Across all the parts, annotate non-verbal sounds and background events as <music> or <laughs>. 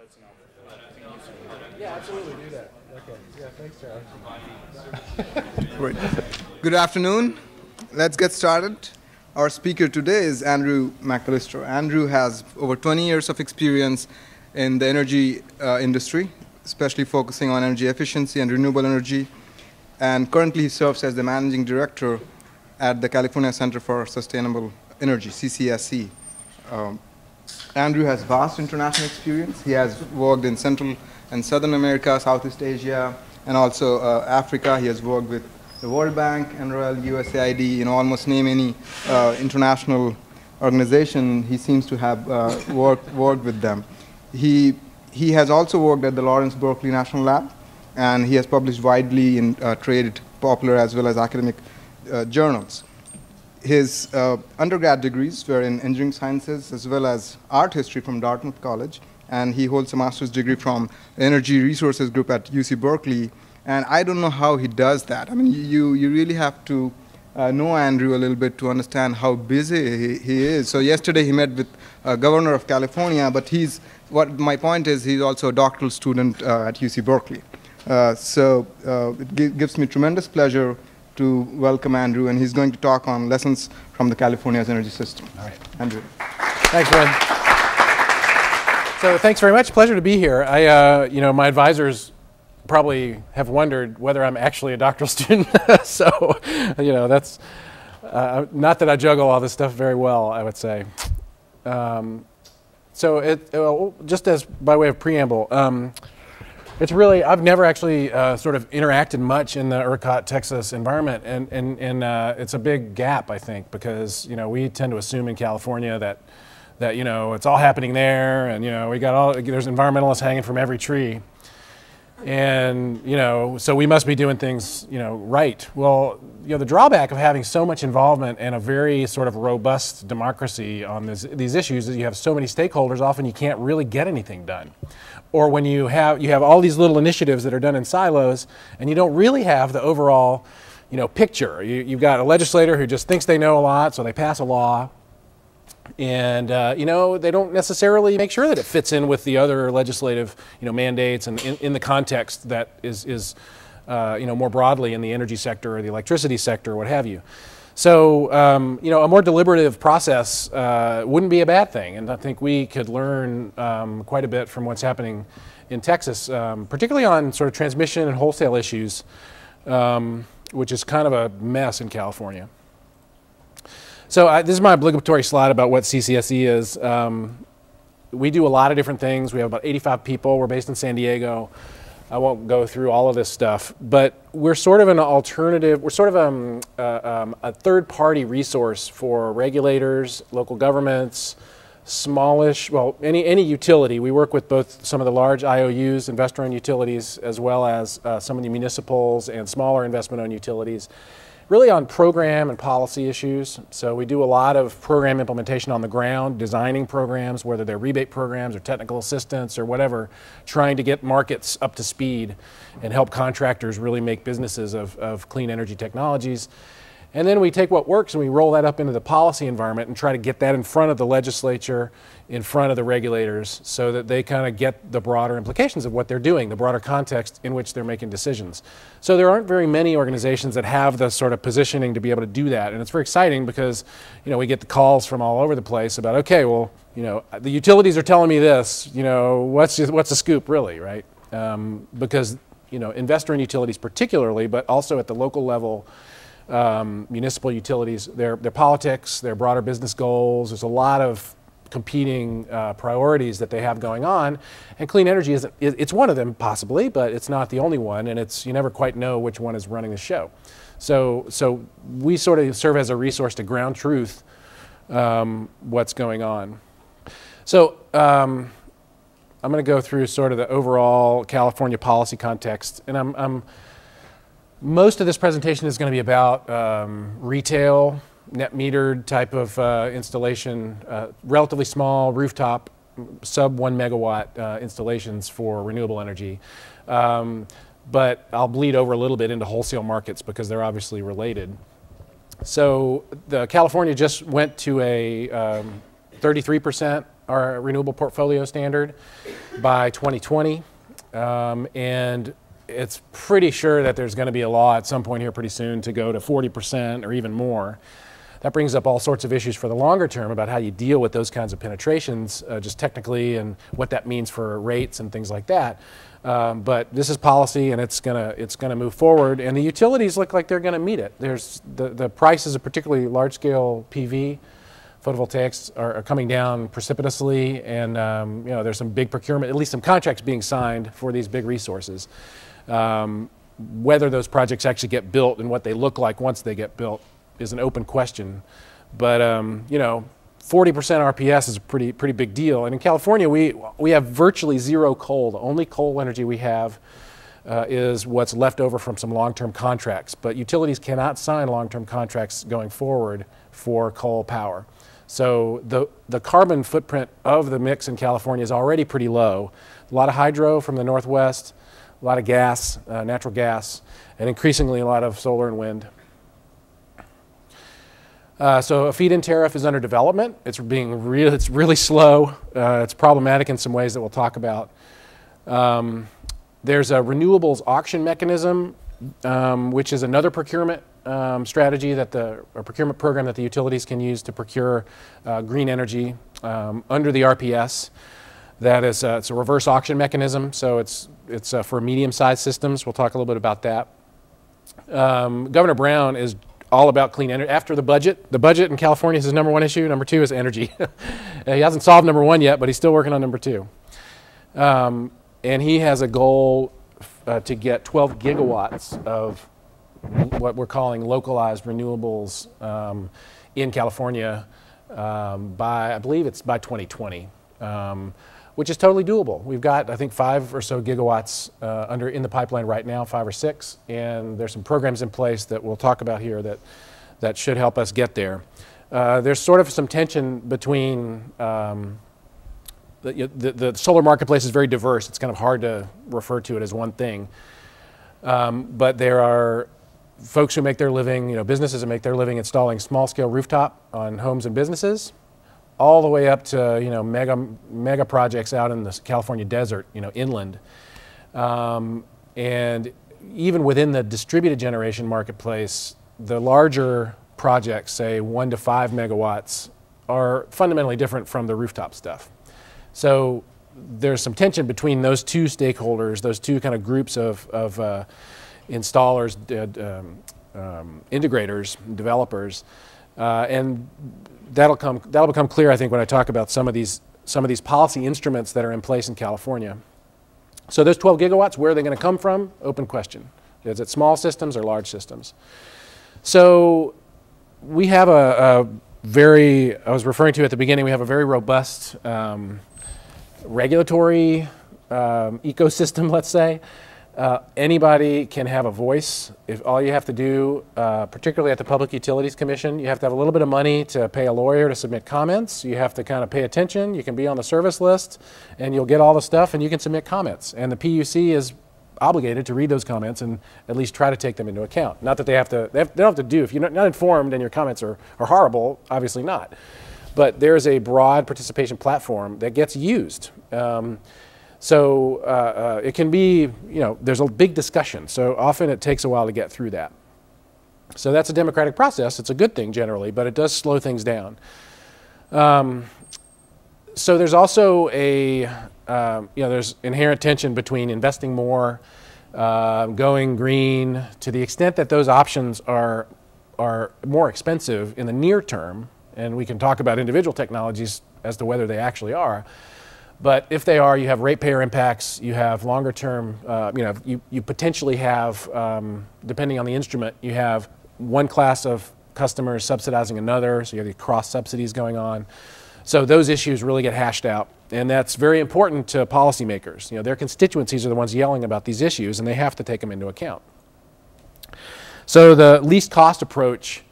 notes and I'll Yeah, absolutely do that. Okay. Yeah, thanks, Charlie. <laughs> Great. Good afternoon. Let's get started. Our speaker today is Andrew McAllister. Andrew has over 20 years of experience in the energy uh, industry, especially focusing on energy efficiency and renewable energy. And currently he serves as the managing director at the California Center for Sustainable Energy, CCSE. Um, Andrew has vast international experience. He has worked in Central and Southern America, Southeast Asia, and also uh, Africa. He has worked with the World Bank, NREL, USAID, you know, almost name any uh, international organization, he seems to have uh, worked, worked with them. He, he has also worked at the Lawrence Berkeley National Lab, and he has published widely in uh, trade, popular as well as academic uh, journals. His uh, undergrad degrees were in engineering sciences as well as art history from Dartmouth College, and he holds a master's degree from Energy Resources Group at UC Berkeley. And I don't know how he does that. I mean, you, you really have to uh, know Andrew a little bit to understand how busy he, he is. So yesterday he met with uh, Governor of California, but he's, what my point is, he's also a doctoral student uh, at UC Berkeley. Uh, so uh, it gi- gives me tremendous pleasure to welcome Andrew, and he's going to talk on lessons from the California's energy system. All right. Andrew. Thanks, Ren. So thanks very much. Pleasure to be here. I, uh, you know, my advisors probably have wondered whether I'm actually a doctoral <laughs> student. so, you know, that's uh, not that I juggle all this stuff very well. I would say. Um, so, it, uh, just as by way of preamble. Um, it's really, I've never actually uh, sort of interacted much in the ERCOT, Texas environment, and, and, and uh, it's a big gap, I think, because, you know, we tend to assume in California that, that, you know, it's all happening there, and, you know, we got all, there's environmentalists hanging from every tree. And, you know, so we must be doing things, you know, right. Well, you know, the drawback of having so much involvement and a very sort of robust democracy on this, these issues is you have so many stakeholders, often you can't really get anything done. Or when you have you have all these little initiatives that are done in silos and you don't really have the overall you know picture. You, you've got a legislator who just thinks they know a lot so they pass a law and uh, you know they don't necessarily make sure that it fits in with the other legislative you know mandates and in, in the context that is is uh, you know more broadly in the energy sector or the electricity sector or what have you so, um, you know, a more deliberative process uh, wouldn't be a bad thing, and I think we could learn um, quite a bit from what's happening in Texas, um, particularly on sort of transmission and wholesale issues, um, which is kind of a mess in California. So, I, this is my obligatory slide about what CCSE is. Um, we do a lot of different things. We have about 85 people. We're based in San Diego. I won't go through all of this stuff, but we're sort of an alternative, we're sort of um, uh, um, a third party resource for regulators, local governments, smallish, well, any, any utility. We work with both some of the large IOUs, investor owned utilities, as well as uh, some of the municipals and smaller investment owned utilities really on program and policy issues. So we do a lot of program implementation on the ground, designing programs, whether they're rebate programs or technical assistance or whatever, trying to get markets up to speed and help contractors really make businesses of, of clean energy technologies. And then we take what works and we roll that up into the policy environment and try to get that in front of the legislature, in front of the regulators, so that they kind of get the broader implications of what they're doing, the broader context in which they're making decisions. So there aren't very many organizations that have the sort of positioning to be able to do that. And it's very exciting because, you know, we get the calls from all over the place about, okay, well, you know, the utilities are telling me this, you know, what's, what's the scoop really, right? Um, because, you know, investor-owned utilities particularly, but also at the local level, um, municipal utilities, their, their politics, their broader business goals. There's a lot of competing uh, priorities that they have going on, and clean energy is it's one of them possibly, but it's not the only one, and it's you never quite know which one is running the show. So so we sort of serve as a resource to ground truth um, what's going on. So. Um, I'm going to go through sort of the overall California policy context, and I'm, I'm most of this presentation is going to be about um, retail, net metered type of uh, installation, uh, relatively small rooftop, sub one megawatt uh, installations for renewable energy. Um, but I'll bleed over a little bit into wholesale markets because they're obviously related. So the California just went to a 33% our renewable portfolio standard by 2020. Um, and it's pretty sure that there's going to be a law at some point here pretty soon to go to 40% or even more. That brings up all sorts of issues for the longer term about how you deal with those kinds of penetrations, uh, just technically, and what that means for rates and things like that. Um, but this is policy, and it's gonna it's gonna move forward. And the utilities look like they're gonna meet it. There's the the prices of particularly large scale PV photovoltaics are, are, coming down precipitously, and um, you know there's some big procurement, at least some contracts being signed for these big resources. Um, whether those projects actually get built and what they look like once they get built is an open question. But um, you know, 40% RPS is a pretty pretty big deal. And in California, we we have virtually zero coal. The only coal energy we have uh, is what's left over from some long-term contracts. But utilities cannot sign long-term contracts going forward for coal power. So the the carbon footprint of the mix in California is already pretty low. A lot of hydro from the northwest, a lot of gas, uh, natural gas, and increasingly a lot of solar and wind. Uh, so a feed-in tariff is under development. It's being real. It's really slow. Uh, it's problematic in some ways that we'll talk about. Um, there's a renewables auction mechanism, um, which is another procurement um, strategy that the procurement program that the utilities can use to procure uh, green energy um, under the RPS. That is, uh, it's a reverse auction mechanism. So it's it's uh, for medium-sized systems. We'll talk a little bit about that. Um, Governor Brown is all about clean energy. After the budget, the budget in California is his number one issue. Number two is energy. <laughs> he hasn't solved number one yet, but he's still working on number two. Um, and he has a goal uh, to get 12 gigawatts of what we're calling localized renewables um, in California um, by, I believe it's by 2020 um, which is totally doable. We've got, I think, five or so gigawatts uh, under in the pipeline right now, five or six, and there's some programs in place that we'll talk about here that that should help us get there. Uh, there's sort of some tension between um, the, the, the, solar marketplace is very diverse. It's kind of hard to refer to it as one thing. Um, but there are folks who make their living, you know, businesses that make their living installing small scale rooftop on homes and businesses all the way up to you know mega mega projects out in the California desert, you know inland, um, and even within the distributed generation marketplace, the larger projects, say one to five megawatts, are fundamentally different from the rooftop stuff. So there's some tension between those two stakeholders, those two kind of groups of, of uh, installers, um, um, integrators, developers, uh, and that'll come that'll become clear, I think, when I talk about some of these some of these policy instruments that are in place in California. So those 12 gigawatts, where are they going to come from? Open question. Is it small systems or large systems? So we have a, a very, I was referring to at the beginning, we have a very robust um, regulatory um, ecosystem, <laughs> let's say. Uh, anybody can have a voice. If all you have to do, uh, particularly at the Public Utilities Commission, you have to have a little bit of money to pay a lawyer to submit comments. You have to kind of pay attention. You can be on the service list, and you'll get all the stuff, and you can submit comments. And the PUC is obligated to read those comments and at least try to take them into account. Not that they have to. They, have, they don't have to do. If you're not informed and your comments are, are horrible, obviously not. But there is a broad participation platform that gets used. Um, so uh, uh, it can be, you know, there's a big discussion. So often it takes a while to get through that. So that's a democratic process. It's a good thing generally, but it does slow things down. Um, so there's also a, um, you know, there's inherent tension between investing more, uh, going green, to the extent that those options are, are more expensive in the near term, and we can talk about individual technologies as to whether they actually are. But if they are, you have ratepayer impacts, you have longer term, uh, you know, you, you potentially have, um, depending on the instrument, you have one class of customers subsidizing another, so you have the cross subsidies going on. So those issues really get hashed out. And that's very important to policymakers. You know, their constituencies are the ones yelling about these issues, and they have to take them into account. So the least cost approach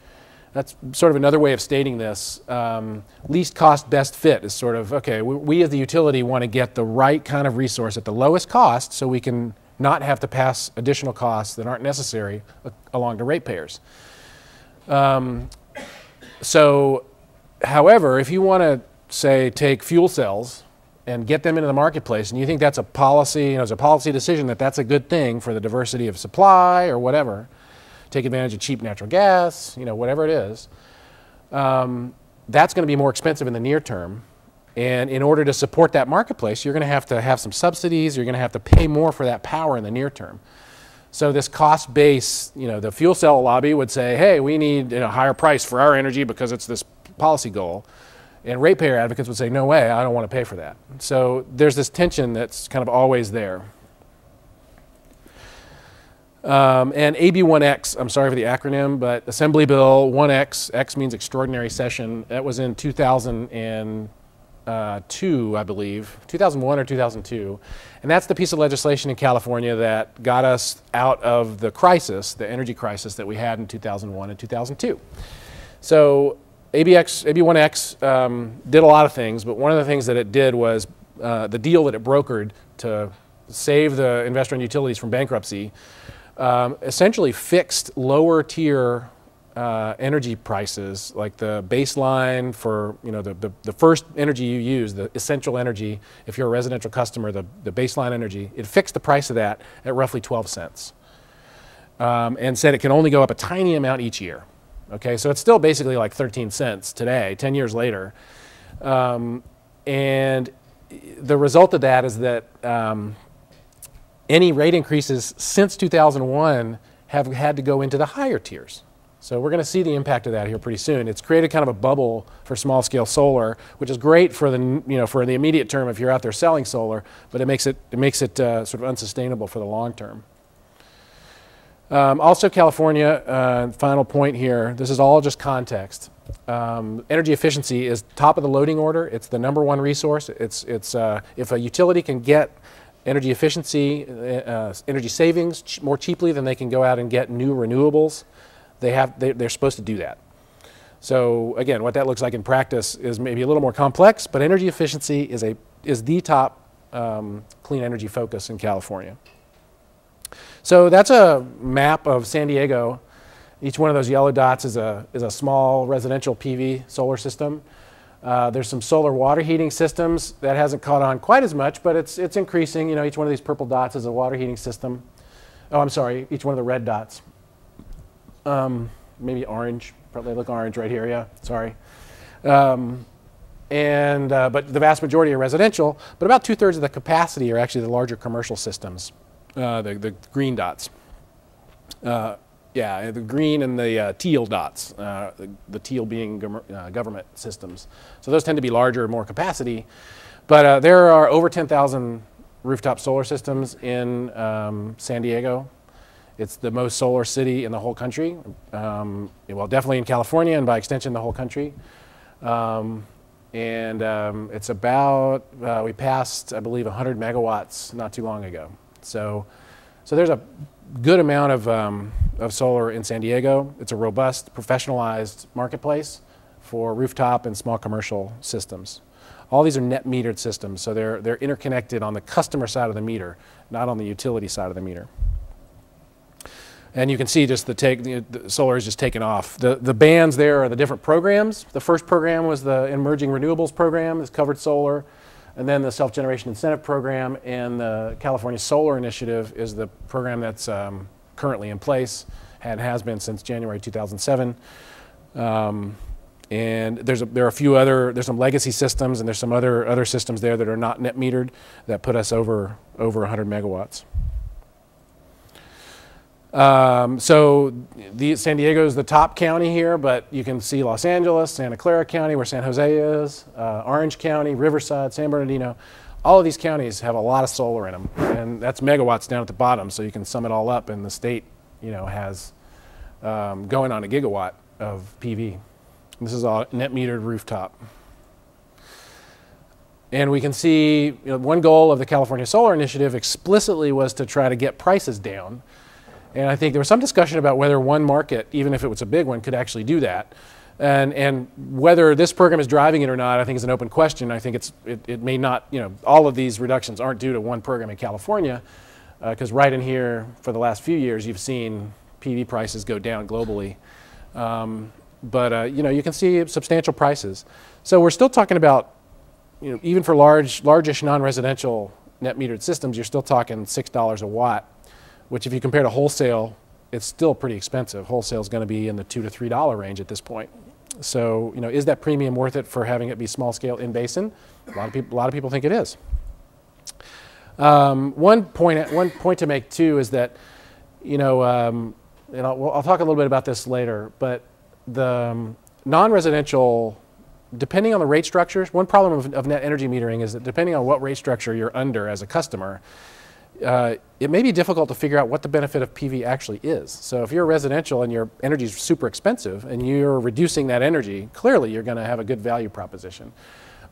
that's sort of another way of stating this. Um, least cost, best fit is sort of okay. We, we, as the utility want to get the right kind of resource at the lowest cost, so we can not have to pass additional costs that aren't necessary uh, along to ratepayers. Um, so, however, if you want to say, take fuel cells and get them into the marketplace, and you think that's a policy, you know, it's a policy decision that that's a good thing for the diversity of supply or whatever, take advantage of cheap natural gas, you know, whatever it is, um, that's going to be more expensive in the near term. And in order to support that marketplace, you're going to have to have some subsidies, you're going to have to pay more for that power in the near term. So this cost base, you know, the fuel cell lobby would say, hey, we need a higher price for our energy because it's this policy goal. And ratepayer advocates would say, no way, I don't want to pay for that. So there's this tension that's kind of always there. Um, and AB1X, I'm sorry for the acronym, but Assembly Bill 1X, X means extraordinary session. That was in 2002, I believe, 2001 or 2002. And that's the piece of legislation in California that got us out of the crisis, the energy crisis that we had in 2001 and 2002. So ABX, AB1X um, did a lot of things, but one of the things that it did was uh, the deal that it brokered to save the investor and utilities from bankruptcy um, essentially fixed lower tier uh, energy prices, like the baseline for you know the, the, the, first energy you use, the essential energy, if you're a residential customer, the, the baseline energy, it fixed the price of that at roughly 12 cents. Um, and said it can only go up a tiny amount each year. Okay, so it's still basically like 13 cents today, 10 years later. Um, and the result of that is that um, any rate increases since 2001 have had to go into the higher tiers. So we're going to see the impact of that here pretty soon. It's created kind of a bubble for small scale solar, which is great for the you know for the immediate term if you're out there selling solar, but it makes it it makes it uh, sort of unsustainable for the long term. Um, also, California, uh, final point here, this is all just context. Um, energy efficiency is top of the loading order. It's the number one resource. It's, it's, uh, if a utility can get energy efficiency, uh, uh energy savings more cheaply than they can go out and get new renewables, they have, they, they're supposed to do that. So again, what that looks like in practice is maybe a little more complex, but energy efficiency is, a, is the top um, clean energy focus in California. So that's a map of San Diego. Each one of those yellow dots is a, is a small residential PV solar system. Uh, there's some solar water heating systems that hasn't caught on quite as much, but it's, it's increasing. You know, each one of these purple dots is a water heating system. Oh, I'm sorry, each one of the red dots. Um, maybe orange, probably look orange right here, yeah, sorry. Um, and, uh, but the vast majority are residential, but about two thirds of the capacity are actually the larger commercial systems. Uh, the, the green dots. Uh, yeah, the green and the uh, teal dots, uh, the, the, teal being uh, government systems. So those tend to be larger, more capacity. But there are over 10,000 rooftop solar systems in um, San Diego. It's the most solar city in the whole country. Um, well, definitely in California and by extension the whole country. Um, and um, it's about, uh, we passed, I believe, 100 megawatts not too long ago. So, so there's a good amount of, um, of solar in San Diego. It's a robust, professionalized marketplace for rooftop and small commercial systems. All these are net metered systems, so they're, they're interconnected on the customer side of the meter, not on the utility side of the meter. And you can see just the take, the, solar is just taken off. The, the bands there are the different programs. The first program was the Emerging Renewables Program, this covered solar. And then the Self-Generation Incentive Program and the California Solar Initiative is the program that's um, currently in place and has been since January 2007. Um, and there's a, there are a few other, there's some legacy systems and there's some other, other systems there that are not net metered that put us over, over 100 megawatts. Um, so the, San Diego is the top county here, but you can see Los Angeles, Santa Clara County, where San Jose is, uh, Orange County, Riverside, San Bernardino. All of these counties have a lot of solar in them, and that's megawatts down at the bottom. So you can sum it all up, and the state, you know, has um, going on a gigawatt of PV. This is all net metered rooftop. And we can see you know, one goal of the California Solar Initiative explicitly was to try to get prices down. And I think there was some discussion about whether one market, even if it was a big one, could actually do that. And, and whether this program is driving it or not, I think is an open question. I think it's, it, it may not, you know, all of these reductions aren't due to one program in California, because uh, right in here, for the last few years, you've seen PV prices go down globally. Um, but, uh, you know, you can see substantial prices. So we're still talking about you know, even for large, largish non-residential net metered systems, you're still talking six dollars a watt, which if you compare to wholesale, it's still pretty expensive. Wholesale is going to be in the two to three dollar range at this point. So, you know, is that premium worth it for having it be small scale in basin? A lot of people, a lot of people think it is. Um, one point, one point to make too is that, you know, um, and I'll, I'll, talk a little bit about this later, but the um, non-residential, depending on the rate structures, one problem of, of, net energy metering is that depending on what rate structure you're under as a customer, uh, it may be difficult to figure out what the benefit of PV actually is. So if you're residential and your energy is super expensive and you're reducing that energy, clearly you're going to have a good value proposition.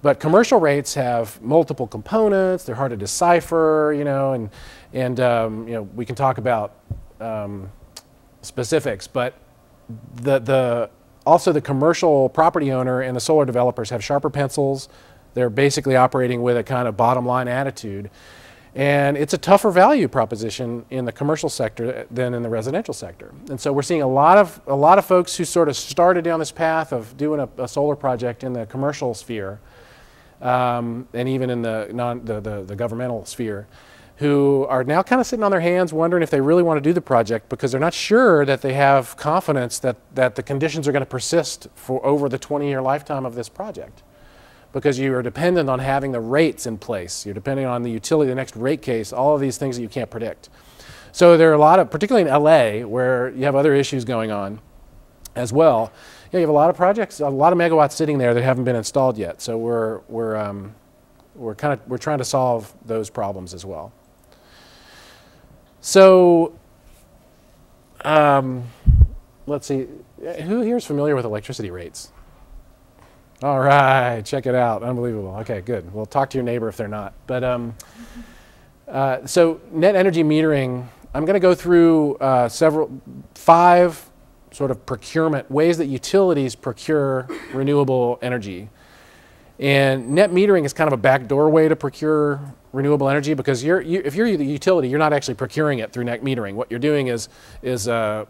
But commercial rates have multiple components. They're hard to decipher, you know, and, and um, you know, we can talk about um, specifics, but the, the, also the commercial property owner and the solar developers have sharper pencils. They're basically operating with a kind of bottom line attitude. And it's a tougher value proposition in the commercial sector than in the residential sector. And so we're seeing a lot of, a lot of folks who sort of started down this path of doing a, a solar project in the commercial sphere um, and even in the, non, the, the, the governmental sphere who are now kind of sitting on their hands wondering if they really want to do the project because they're not sure that they have confidence that, that the conditions are going to persist for over the 20 year lifetime of this project because you are dependent on having the rates in place. You're depending on the utility, the next rate case, all of these things that you can't predict. So there are a lot of, particularly in LA, where you have other issues going on as well. Yeah, you have a lot of projects, a lot of megawatts sitting there that haven't been installed yet. So we're, we're, um, we're kind of, we're trying to solve those problems as well. So, um, let's see, who here is familiar with electricity rates? All right, check it out. Unbelievable. Okay, good. We'll talk to your neighbor if they're not. But um, uh, so net energy metering, I'm going to go through uh, several, five sort of procurement ways that utilities procure renewable energy. And net metering is kind of a backdoor way to procure renewable energy because you're, you, if you're the utility, you're not actually procuring it through net metering. What you're doing is, is, uh,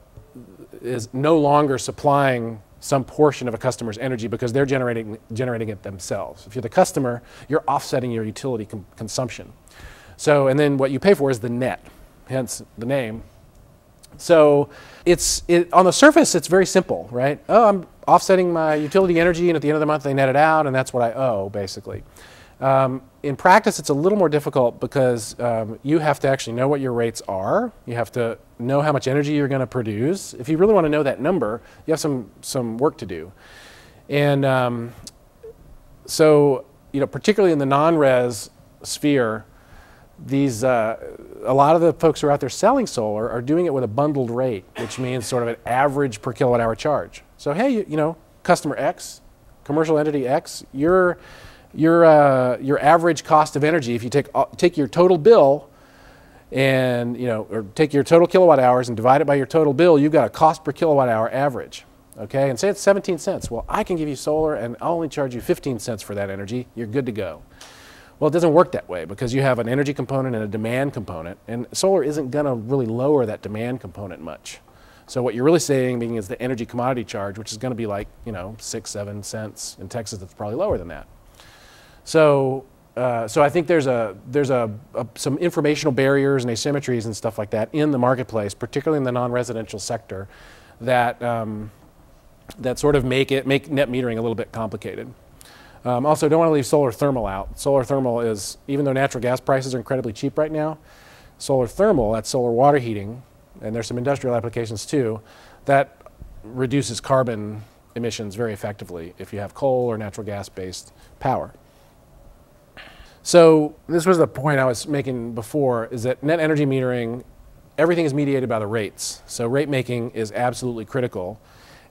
is no longer supplying some portion of a customer's energy because they're generating, generating it themselves. If you're the customer, you're offsetting your utility consumption. So, and then what you pay for is the net, hence the name. So it's, it, on the surface, it's very simple, right? Oh, I'm offsetting my utility energy, and at the end of the month, they net it out, and that's what I owe, basically. Um, in practice, it's a little more difficult because um, you have to actually know what your rates are. You have to know how much energy you're going to produce. If you really want to know that number, you have some, some work to do. And um, so, you know, particularly in the non-res sphere, these, uh, a lot of the folks who are out there selling solar are doing it with a bundled rate, which means sort of an average per kilowatt hour charge. So, hey, you, you know, customer X, commercial entity X, you're your, uh, your average cost of energy, if you take, uh, take your total bill and, you know, or take your total kilowatt hours and divide it by your total bill, you've got a cost per kilowatt hour average. Okay, and say it's 17 cents. Well, I can give you solar and I'll only charge you 15 cents for that energy. You're good to go. Well, it doesn't work that way because you have an energy component and a demand component, and solar isn't going to really lower that demand component much. So what you're really saving is the energy commodity charge, which is going to be like, you know, six, seven cents. In Texas, it's probably lower than that. So, uh, so I think there's, a, there's a, a, some informational barriers and asymmetries and stuff like that in the marketplace, particularly in the non-residential sector, that, um, that sort of make, it, make net metering a little bit complicated. Um, also, don't want to leave solar thermal out. Solar thermal is, even though natural gas prices are incredibly cheap right now, solar thermal, that's solar water heating, and there's some industrial applications too, that reduces carbon emissions very effectively if you have coal or natural gas based power. So this was the point I was making before, is that net energy metering, everything is mediated by the rates. So rate making is absolutely critical.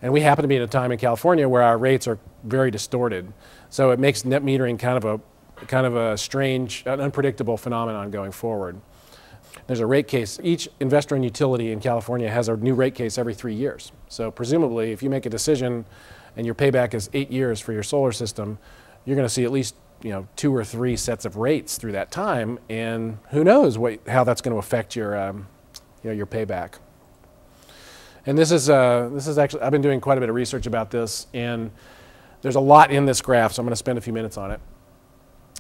And we happen to be at a time in California where our rates are very distorted. So it makes net metering kind of a, kind of a strange, an unpredictable phenomenon going forward. There's a rate case. Each investor-owned utility in California has a new rate case every three years. So presumably, if you make a decision and your payback is eight years for your solar system, you're going to see at least you know two or three sets of rates through that time, and who knows what, how that's going to affect your um, you know your payback. And this is uh, this is actually I've been doing quite a bit of research about this, and there's a lot in this graph, so I'm going to spend a few minutes on it.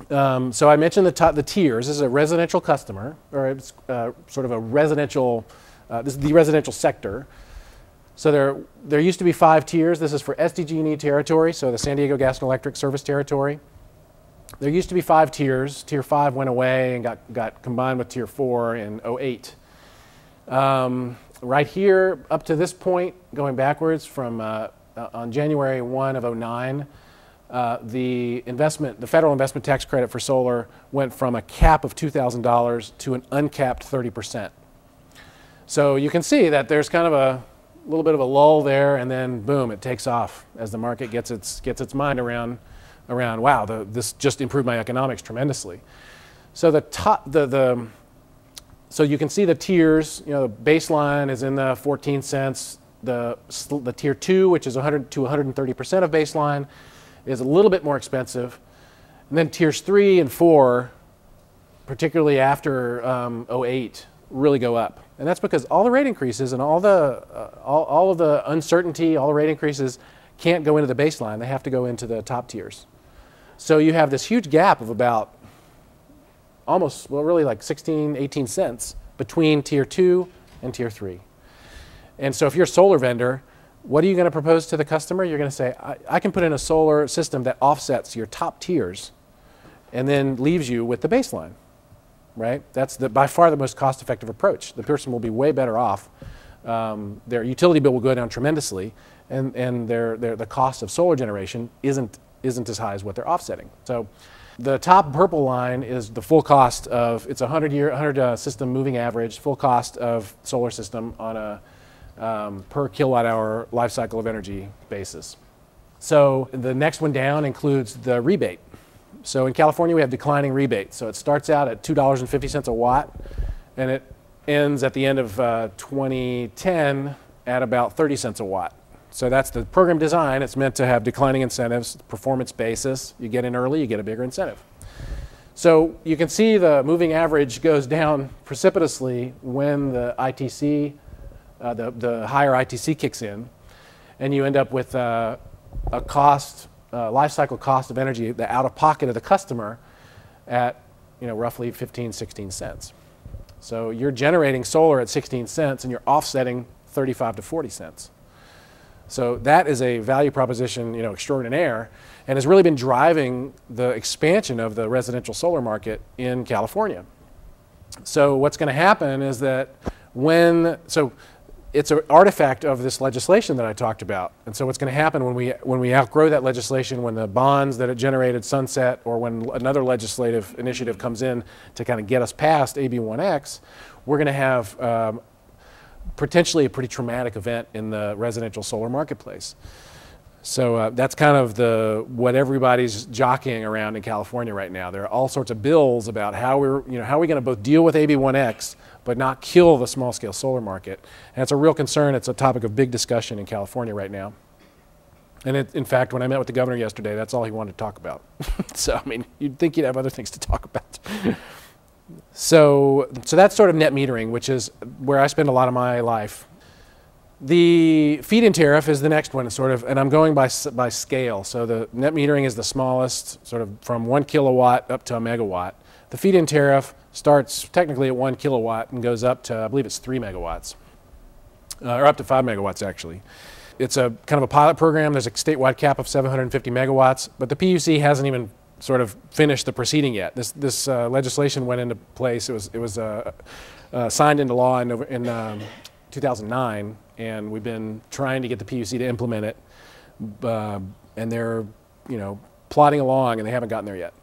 Um, so I mentioned the, the tiers. This is a residential customer, or it's uh, sort of a residential, uh, this is the residential sector. So there, there used to be five tiers. This is for SDG&E territory, so the San Diego Gas and Electric Service Territory. There used to be five tiers. Tier five went away and got, got combined with tier four in 08. Um, right here, up to this point, going backwards from uh, uh on January 1 of 09, uh, the investment, the federal investment tax credit for solar went from a cap of $2,000 to an uncapped 30%. So you can see that there's kind of a little bit of a lull there, and then boom, it takes off as the market gets its gets its mind around around. Wow, the, this just improved my economics tremendously. So the top the the so you can see the tiers. You know, the baseline is in the 14 cents. The the tier two, which is 100 to 130 percent of baseline is a little bit more expensive. And then tiers three and four, particularly after um, 08, really go up. And that's because all the rate increases and all the, uh, all, all of the uncertainty, all the rate increases can't go into the baseline. They have to go into the top tiers. So you have this huge gap of about almost, well, really like 16, 18 cents between tier two and tier three. And so if you're a solar vendor, what are you going to propose to the customer? You're going to say, I, I, can put in a solar system that offsets your top tiers and then leaves you with the baseline, right? That's the, by far the most cost effective approach. The person will be way better off. Um, their utility bill will go down tremendously, and, and their, their, the cost of solar generation isn't, isn't as high as what they're offsetting. So the top purple line is the full cost of, it's a 100 year, 100 uh, system moving average, full cost of solar system on a um, per kilowatt hour life cycle of energy basis. So the next one down includes the rebate. So in California, we have declining rebates. So it starts out at $2.50 a watt, and it ends at the end of uh, 2010 at about 30 cents a watt. So that's the program design. It's meant to have declining incentives, performance basis. You get in early, you get a bigger incentive. So you can see the moving average goes down precipitously when the ITC uh, the, the higher ITC kicks in, and you end up with uh, a cost, uh, life cycle cost of energy, the out of pocket of the customer at you know, roughly 15, 16 cents. So you're generating solar at 16 cents and you're offsetting 35 to 40 cents. So that is a value proposition, you know, extraordinaire, and has really been driving the expansion of the residential solar market in California. So what's going to happen is that when so it's an artifact of this legislation that I talked about. And so what's going to happen when we, when we outgrow that legislation, when the bonds that it generated sunset, or when another legislative initiative comes in to kind of get us past AB1X, we're going to have um, potentially a pretty traumatic event in the residential solar marketplace. So uh, that's kind of the what everybody's jockeying around in California right now. There are all sorts of bills about how we're, you know, how are we going to both deal with AB1X but not kill the small scale solar market. And it's a real concern. It's a topic of big discussion in California right now. And it, in fact, when I met with the governor yesterday, that's all he wanted to talk about. <laughs> so, I mean, you'd think he'd have other things to talk about. <laughs> so, so that's sort of net metering, which is where I spend a lot of my life. The feed-in tariff is the next one, sort of, and I'm going by, by scale. So the net metering is the smallest, sort of from one kilowatt up to a megawatt. The feed-in tariff starts technically at one kilowatt and goes up to, I believe it's three megawatts, uh, or up to five megawatts actually. It's a kind of a pilot program. There's a statewide cap of 750 megawatts, but the PUC hasn't even sort of finished the proceeding yet. This, this uh, legislation went into place. It was, it was uh, uh signed into law in, in um, 2009, and we've been trying to get the PUC to implement it, uh, and they're, you know, plodding along, and they haven't gotten there yet.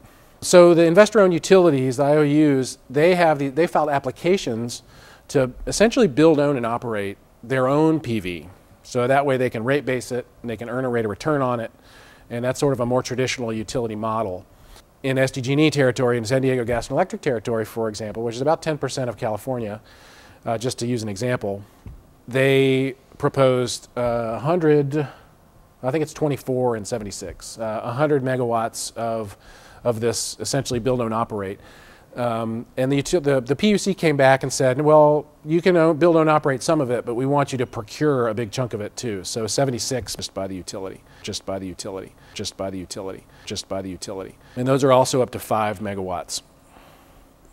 So the investor-owned utilities, the IOUs, they have the, they filed applications to essentially build, own, and operate their own PV. So that way they can rate base it and they can earn a rate of return on it. And that's sort of a more traditional utility model. In SDG&E territory, in San Diego Gas and Electric territory, for example, which is about 10% of California, uh, just to use an example, they proposed uh, 100, I think it's 24 and 76, uh, 100 megawatts of of this essentially build, own, operate. Um, and the, the, the, PUC came back and said, well, you can own, build, own, operate some of it, but we want you to procure a big chunk of it too. So 76 just by the utility, just by the utility, just by the utility, just by the utility. And those are also up to five megawatts.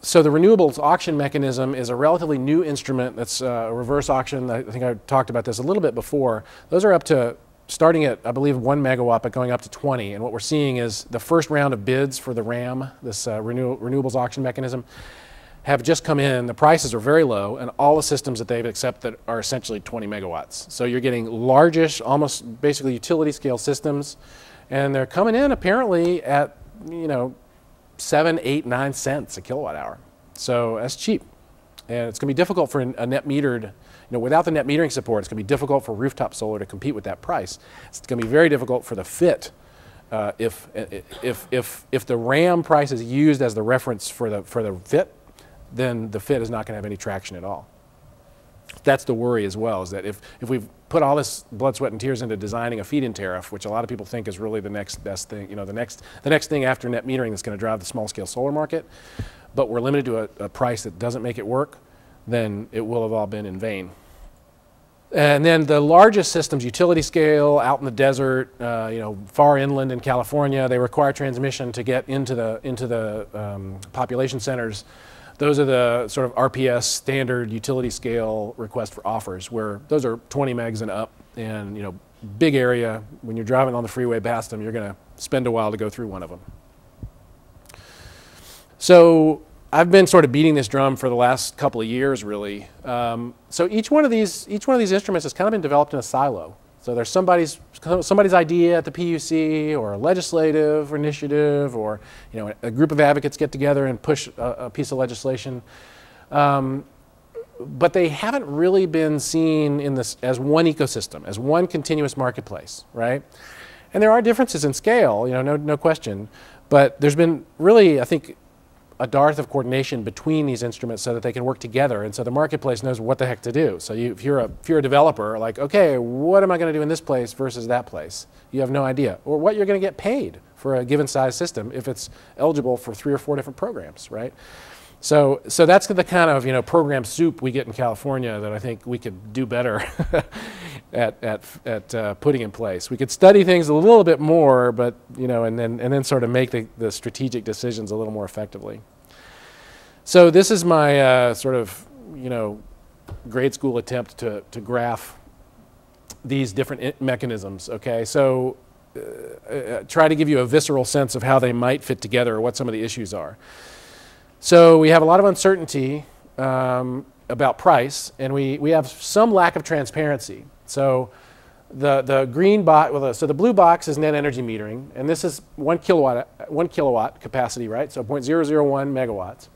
So the renewables auction mechanism is a relatively new instrument that's uh, a reverse auction. I think I talked about this a little bit before. Those are up to starting at, I believe, one megawatt, but going up to 20. And what we're seeing is the first round of bids for the RAM, this uh, renew renewables auction mechanism, have just come in. The prices are very low, and all the systems that they've accepted are essentially 20 megawatts. So you're getting largish, almost basically utility scale systems, and they're coming in apparently at, you know, seven, eight, nine cents a kilowatt hour. So that's cheap. And it's going to be difficult for a net metered you know, without the net metering support, it's going to be difficult for rooftop solar to compete with that price. It's going to be very difficult for the FIT uh, if, if, if, if the RAM price is used as the reference for the, for the FIT, then the FIT is not going to have any traction at all. That's the worry as well, is that if, if we've put all this blood, sweat, and tears into designing a feed-in tariff, which a lot of people think is really the next best thing, you know, the next, the next thing after net metering that's going to drive the small-scale solar market, but we're limited to a, a price that doesn't make it work, then it will have all been in vain. And then the largest systems, utility scale, out in the desert, uh, you know, far inland in California, they require transmission to get into the into the um, population centers. Those are the sort of RPS standard utility scale request for offers, where those are 20 megs and up, and you know, big area. When you're driving on the freeway past them, you're going to spend a while to go through one of them. So I've been sort of beating this drum for the last couple of years, really. Um, so each one of these, each one of these instruments has kind of been developed in a silo. So there's somebody's somebody's idea at the PUC, or a legislative initiative, or you know, a group of advocates get together and push a, a piece of legislation. Um, but they haven't really been seen in this as one ecosystem, as one continuous marketplace, right? And there are differences in scale, you know, no, no question. But there's been really, I think, a dearth of coordination between these instruments so that they can work together and so the marketplace knows what the heck to do. So you, if, you're a, if you're a developer, like, okay, what am I going to do in this place versus that place? You have no idea. Or what you're going to get paid for a given size system if it's eligible for three or four different programs, right? So, so that's the kind of you know program soup we get in California that I think we could do better <laughs> at, at, at uh, putting in place. We could study things a little bit more, but you know, and then and then sort of make the, the strategic decisions a little more effectively. So this is my uh, sort of you know grade school attempt to to graph these different mechanisms. Okay, so. Uh, uh, try to give you a visceral sense of how they might fit together or what some of the issues are. So we have a lot of uncertainty um, about price, and we, we have some lack of transparency. So the, the green box, well, so the blue box is net energy metering, and this is one kilowatt, one kilowatt capacity, right? So 0.001 megawatts.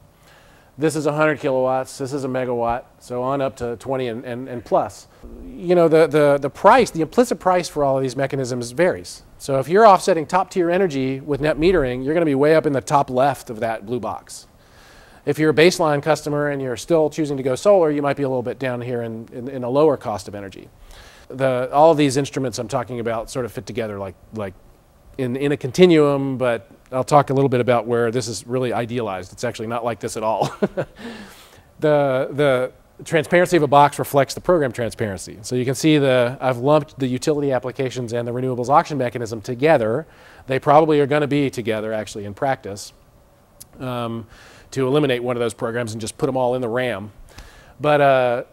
This is 100 kilowatts, this is a megawatt, so on up to 20 and, and, and plus. You know, the, the, the price, the implicit price for all of these mechanisms varies. So if you're offsetting top tier energy with net metering, you're going to be way up in the top left of that blue box. If you're a baseline customer and you're still choosing to go solar, you might be a little bit down here in, in, in a lower cost of energy. The, all of these instruments I'm talking about sort of fit together like, like in, in a continuum, but I'll talk a little bit about where this is really idealized. It's actually not like this at all. <laughs> the, the transparency of a box reflects the program transparency. So you can see the, I've lumped the utility applications and the renewables auction mechanism together. They probably are going to be together actually in practice. Um, to eliminate one of those programs and just put them all in the RAM. But uh,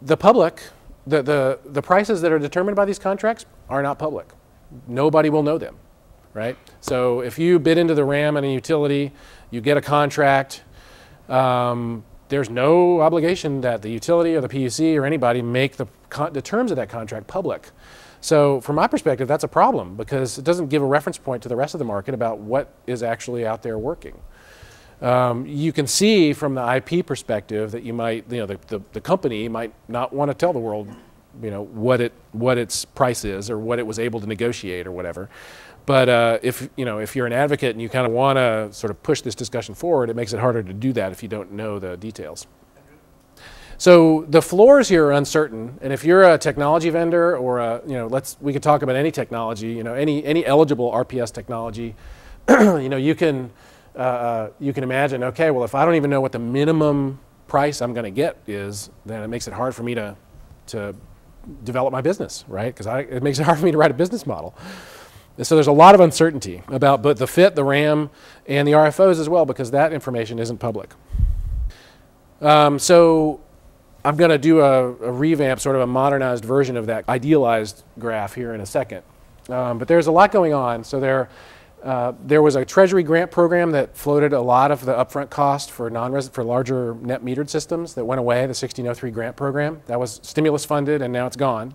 the public, the, the, the prices that are determined by these contracts are not public. Nobody will know them, right? So if you bid into the RAM and a utility, you get a contract, um, there's no obligation that the utility or the PUC or anybody make the, the terms of that contract public. So from my perspective, that's a problem because it doesn't give a reference point to the rest of the market about what is actually out there working. Um, you can see from the IP perspective that you might, you know, the, the, the, company might not want to tell the world, you know, what it what its price is or what it was able to negotiate or whatever. But uh, if you know, if you're an advocate and you kind of want to sort of push this discussion forward, it makes it harder to do that if you don't know the details. So the floors here are uncertain, and if you're a technology vendor or a, you know, let's we could talk about any technology, you know, any any eligible RPS technology, <clears throat> you know, you can uh, you can imagine, okay, well, if I don't even know what the minimum price I'm going to get is, then it makes it hard for me to, to develop my business, right? Because it makes it hard for me to write a business model. And so there's a lot of uncertainty about but the fit, the RAM, and the RFOs as well, because that information isn't public. Um, so I'm going to do a, a, revamp, sort of a modernized version of that idealized graph here in a second. Um, but there's a lot going on. So there, uh, there was a Treasury grant program that floated a lot of the upfront cost for non for larger net metered systems that went away. The 1603 grant program that was stimulus funded, and now it's gone.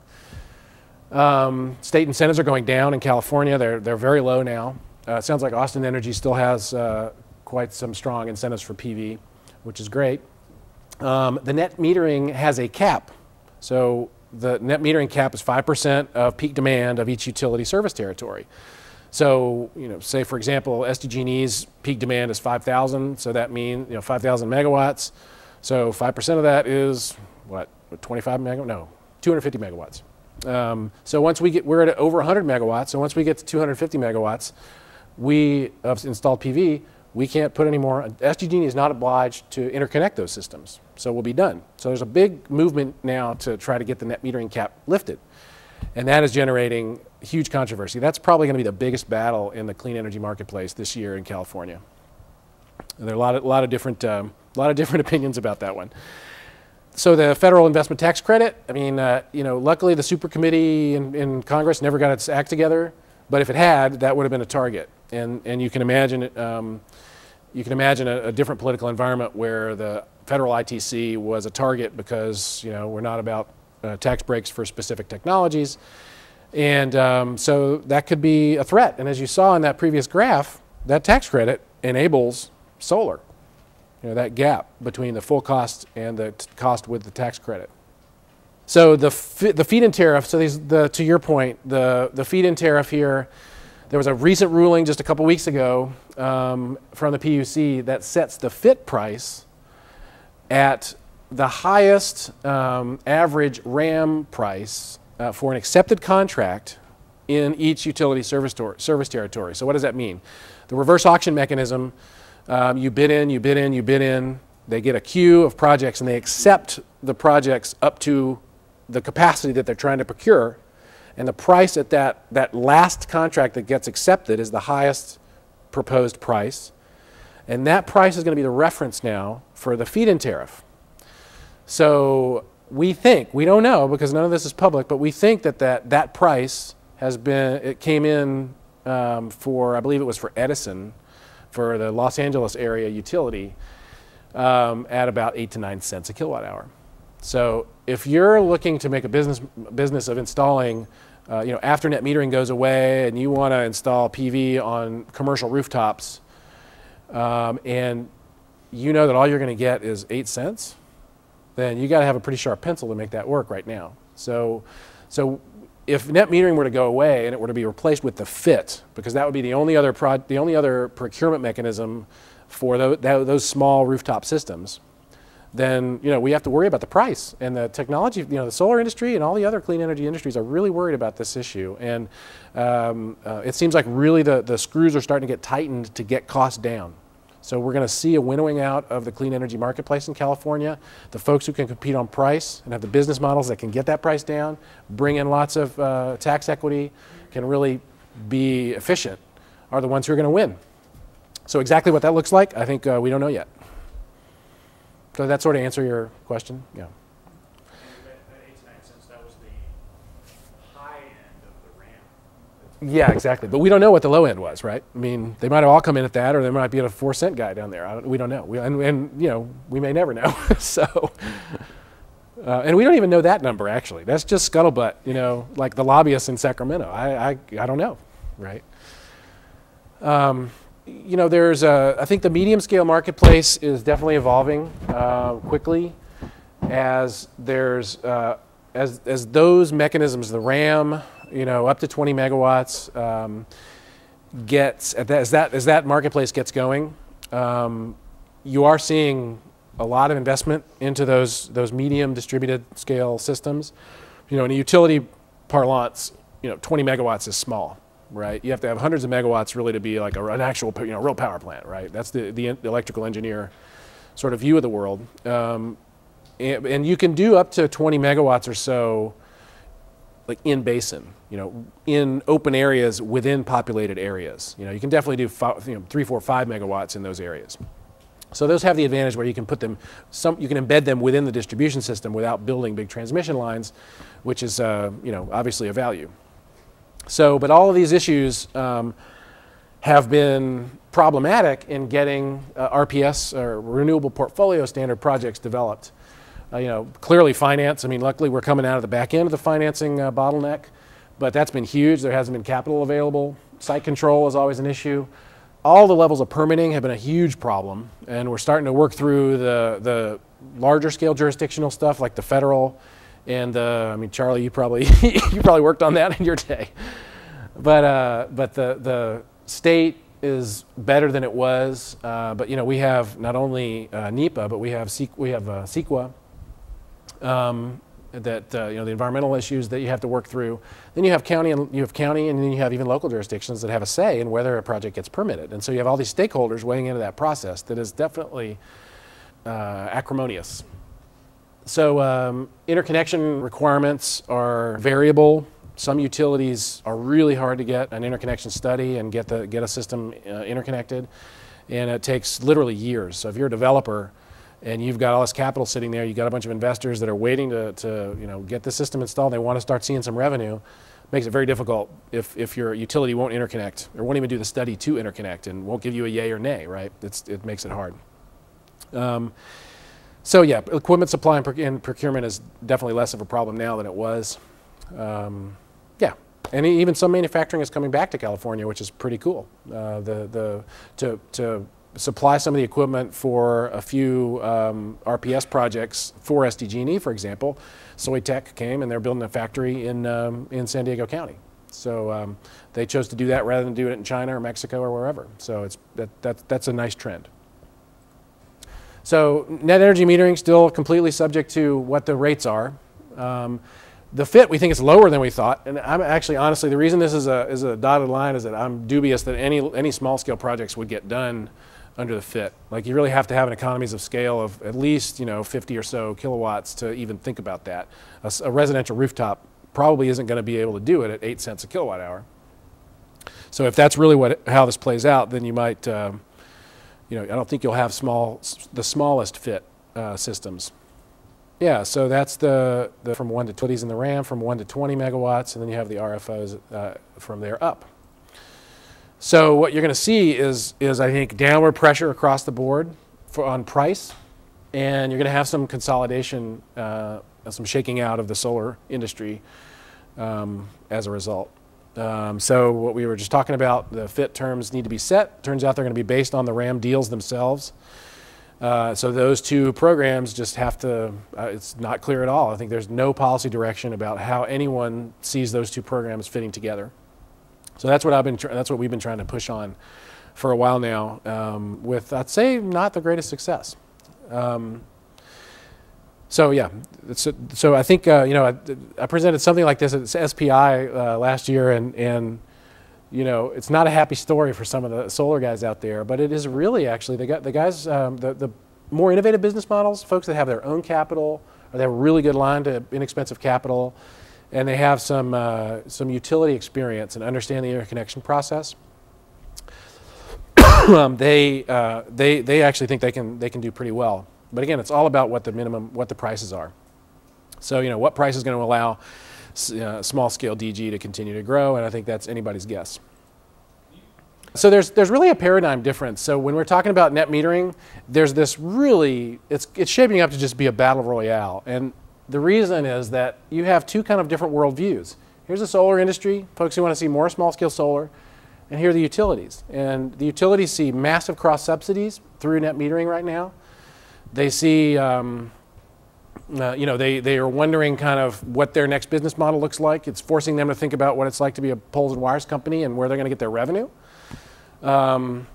Um, state incentives are going down in California. They're they're very low now. Uh, it sounds like Austin Energy still has uh, quite some strong incentives for PV, which is great. Um, the net metering has a cap. So the net metering cap is 5% of peak demand of each utility service territory. So, you know, say for example, SDG&E's peak demand is 5,000, so that means, you know, 5,000 megawatts. So 5% of that is what, 25 megawatts? No, 250 megawatts. Um, so once we get, we're at over 100 megawatts, so once we get to 250 megawatts, we have installed PV, we can't put any more, SDG&E is not obliged to interconnect those systems. So we'll be done. So there's a big movement now to try to get the net metering cap lifted. And that is generating huge controversy. That's probably going to be the biggest battle in the clean energy marketplace this year in California. And there are a lot of, a lot of different, um, a lot of <laughs> different opinions about that one. So the federal investment tax credit. I mean, uh, you know, luckily the super committee in, in, Congress never got its act together. But if it had, that would have been a target. And and you can imagine. Um, you can imagine a, a different political environment where the federal ITC was a target because you know we're not about uh, tax breaks for specific technologies, and um, so that could be a threat. And as you saw in that previous graph, that tax credit enables solar. You know that gap between the full cost and the cost with the tax credit. So the the feed-in tariff. So these the to your point, the the feed-in tariff here. There was a recent ruling just a couple weeks ago um, from the PUC that sets the FIT price at the highest um, average RAM price uh, for an accepted contract in each utility service, service territory. So what does that mean? The reverse auction mechanism, um, you bid in, you bid in, you bid in, they get a queue of projects and they accept the projects up to the capacity that they're trying to procure. And the price at that, that last contract that gets accepted is the highest proposed price. And that price is going to be the reference now for the feed-in tariff. So we think, we don't know because none of this is public, but we think that that, that price has been, it came in um, for, I believe it was for Edison, for the Los Angeles area utility, um, at about eight to nine cents a kilowatt hour. So if you're looking to make a business, business of installing, uh, you know, after net metering goes away and you want to install PV on commercial rooftops, um, and you know that all you're going to get is eight cents, then you got to have a pretty sharp pencil to make that work right now. So, so if net metering were to go away and it were to be replaced with the FIT, because that would be the only other the only other procurement mechanism for those, those small rooftop systems, then you know we have to worry about the price and the technology. You know, the solar industry and all the other clean energy industries are really worried about this issue, and um, uh, it seems like really the the screws are starting to get tightened to get costs down. So we're going to see a winnowing out of the clean energy marketplace in California. The folks who can compete on price and have the business models that can get that price down, bring in lots of uh, tax equity, can really be efficient, are the ones who are going to win. So exactly what that looks like, I think uh, we don't know yet. Does that sort of answer your question? Yeah. Yeah, exactly. But we don't know what the low end was, right? I mean, they might have all come in at that, or they might be at a four cent guy down there. Don't, we don't know. We, and, and, you know, we may never know. <laughs> so, uh, and we don't even know that number actually. That's just scuttlebutt. You know, like the lobbyists in Sacramento. I, I, I don't know, right? Um, you know, there's a, I think the medium scale marketplace is definitely evolving uh, quickly as there's uh, as as those mechanisms, the RAM you know, up to 20 megawatts um, gets as that as that marketplace gets going, um, you are seeing a lot of investment into those those medium distributed scale systems. You know, in a utility parlance, you know, 20 megawatts is small. right? You have to have hundreds of megawatts really to be like a, an actual, you know, real power plant, right? That's the, the, electrical engineer sort of view of the world. Um, and, and, you can do up to 20 megawatts or so, like in basin, you know, in open areas within populated areas. You know, you can definitely do five, you know, three, four, five megawatts in those areas. So those have the advantage where you can put them, some, you can embed them within the distribution system without building big transmission lines, which is, uh, you know, obviously a value. So, but all of these issues um, have been problematic in getting uh, RPS or renewable portfolio standard projects developed. Uh, you know, clearly finance. I mean, luckily we're coming out of the back end of the financing uh, bottleneck, but that's been huge. There hasn't been capital available. Site control is always an issue. All the levels of permitting have been a huge problem, and we're starting to work through the the larger scale jurisdictional stuff like the federal and I mean, Charlie, you probably <laughs> you probably worked on that in your day. But uh, but the the state is better than it was. Uh, but you know, we have not only uh, NEPA, but we have we have uh, CEQA. Um, that uh, you know the environmental issues that you have to work through. Then you have county and you have county, and then you have even local jurisdictions that have a say in whether a project gets permitted. And so you have all these stakeholders weighing into that process that is definitely acrimonious. So um, interconnection requirements are variable. Some utilities are really hard to get an interconnection study and get, the, get a system uh, interconnected. And it takes literally years. So if you're a developer and you've got all this capital sitting there, you've got a bunch of investors that are waiting to, to you know, get the system installed, they want to start seeing some revenue, makes it very difficult if, if your utility won't interconnect or won't even do the study to interconnect and won't give you a yay or nay, right? It's, it makes it hard. Um, so yeah, equipment supply and, procurement is definitely less of a problem now than it was. Um, yeah, and even some manufacturing is coming back to California, which is pretty cool. Uh, the the to to supply some of the equipment for a few um, RPS projects for SDG&E, for example, Soitec came and they're building a factory in um, in San Diego County. So um, they chose to do that rather than do it in China or Mexico or wherever. So it's that, that that's a nice trend. So net energy metering still completely subject to what the rates are. Um, the fit we think is lower than we thought, and I'm actually honestly the reason this is a is a dotted line is that I'm dubious that any any small scale projects would get done under the fit. Like you really have to have an economies of scale of at least you know 50 or so kilowatts to even think about that. A, a residential rooftop probably isn't going to be able to do it at eight cents a kilowatt hour. So if that's really what how this plays out, then you might. Um, you know, I don't think you'll have small, the smallest fit uh, systems. Yeah, so that's the, the from 1 to 20s in the RAM, from 1 to 20 megawatts, and then you have the RFOs uh, from there up. So what you're going to see is, is, I think, downward pressure across the board for, on price, and you're going to have some consolidation, uh, some shaking out of the solar industry um, as a result. Um, so what we were just talking about, the fit terms need to be set. Turns out they're going to be based on the RAM deals themselves. Uh, so those two programs just have to, uh, it's not clear at all. I think there's no policy direction about how anyone sees those two programs fitting together. So that's what I've been, that's what we've been trying to push on for a while now um, with, I'd say, not the greatest success. Um, so yeah, so, so I think uh, you know I, I, presented something like this at SPI uh, last year, and and you know it's not a happy story for some of the solar guys out there, but it is really actually the, the guys um, the the more innovative business models, folks that have their own capital, or they have a really good line to inexpensive capital, and they have some uh, some utility experience and understand the interconnection process. <coughs> um, they uh, they they actually think they can they can do pretty well. But again, it's all about what the minimum, what the prices are. So, you know, what price is going to allow uh, small scale DG to continue to grow, and I think that's anybody's guess. So there's, there's really a paradigm difference. So when we're talking about net metering, there's this really, it's, it's shaping up to just be a battle royale. And the reason is that you have two kind of different worldviews. Here's the solar industry, folks who want to see more small scale solar, and here are the utilities. And the utilities see massive cross subsidies through net metering right now. They see, um, uh, you know, they, they are wondering kind of what their next business model looks like. It's forcing them to think about what it's like to be a poles and wires company and where they're going to get their revenue. Um,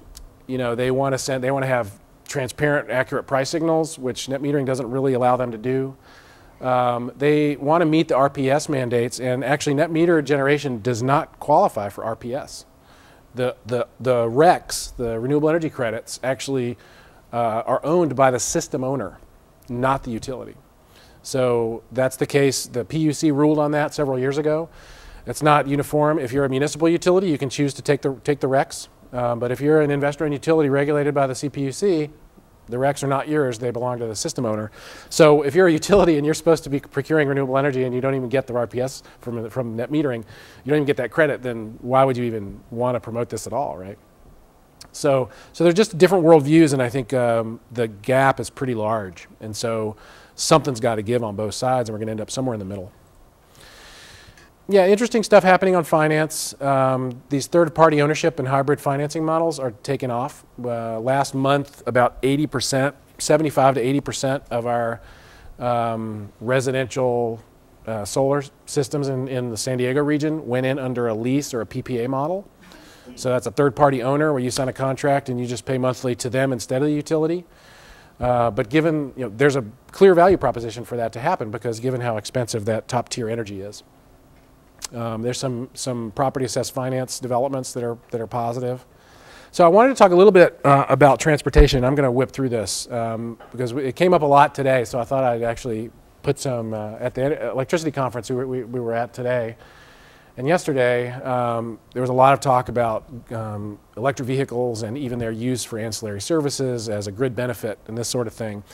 you know, they want to send, they want to have transparent, accurate price signals, which net metering doesn't really allow them to do. Um, they want to meet the RPS mandates, and actually, net meter generation does not qualify for RPS. The, the, the RECs, the renewable energy credits, actually uh, are owned by the system owner, not the utility. So that's the case. The PUC ruled on that several years ago. It's not uniform. If you're a municipal utility, you can choose to take the, take the RECs. Um, but if you're an investor in utility regulated by the CPUC, the RECs are not yours, they belong to the system owner. So if you're a utility and you're supposed to be procuring renewable energy and you don't even get the RPS from, from net metering, you don't even get that credit, then why would you even want to promote this at all, right? So, so they're just different worldviews, and I think um, the gap is pretty large. And so something's got to give on both sides, and we're going to end up somewhere in the middle yeah, interesting stuff happening on finance. Um, these third-party ownership and hybrid financing models are taking off. Uh, last month, about 80%, 75 to 80% of our um, residential uh, solar systems in, in the San Diego region went in under a lease or a PPA model. So that's a third-party owner where you sign a contract and you just pay monthly to them instead of the utility. Uh, but given, you know, there's a clear value proposition for that to happen because given how expensive that top-tier energy is. Um, there's some, some property assessed finance developments that are, that are positive. So I wanted to talk a little bit uh, about transportation. I'm going to whip through this um, because it came up a lot today, so I thought I'd actually put some uh, at the electricity conference we, we, we were at today. And yesterday, um, there was a lot of talk about um, electric vehicles and even their use for ancillary services as a grid benefit and this sort of thing.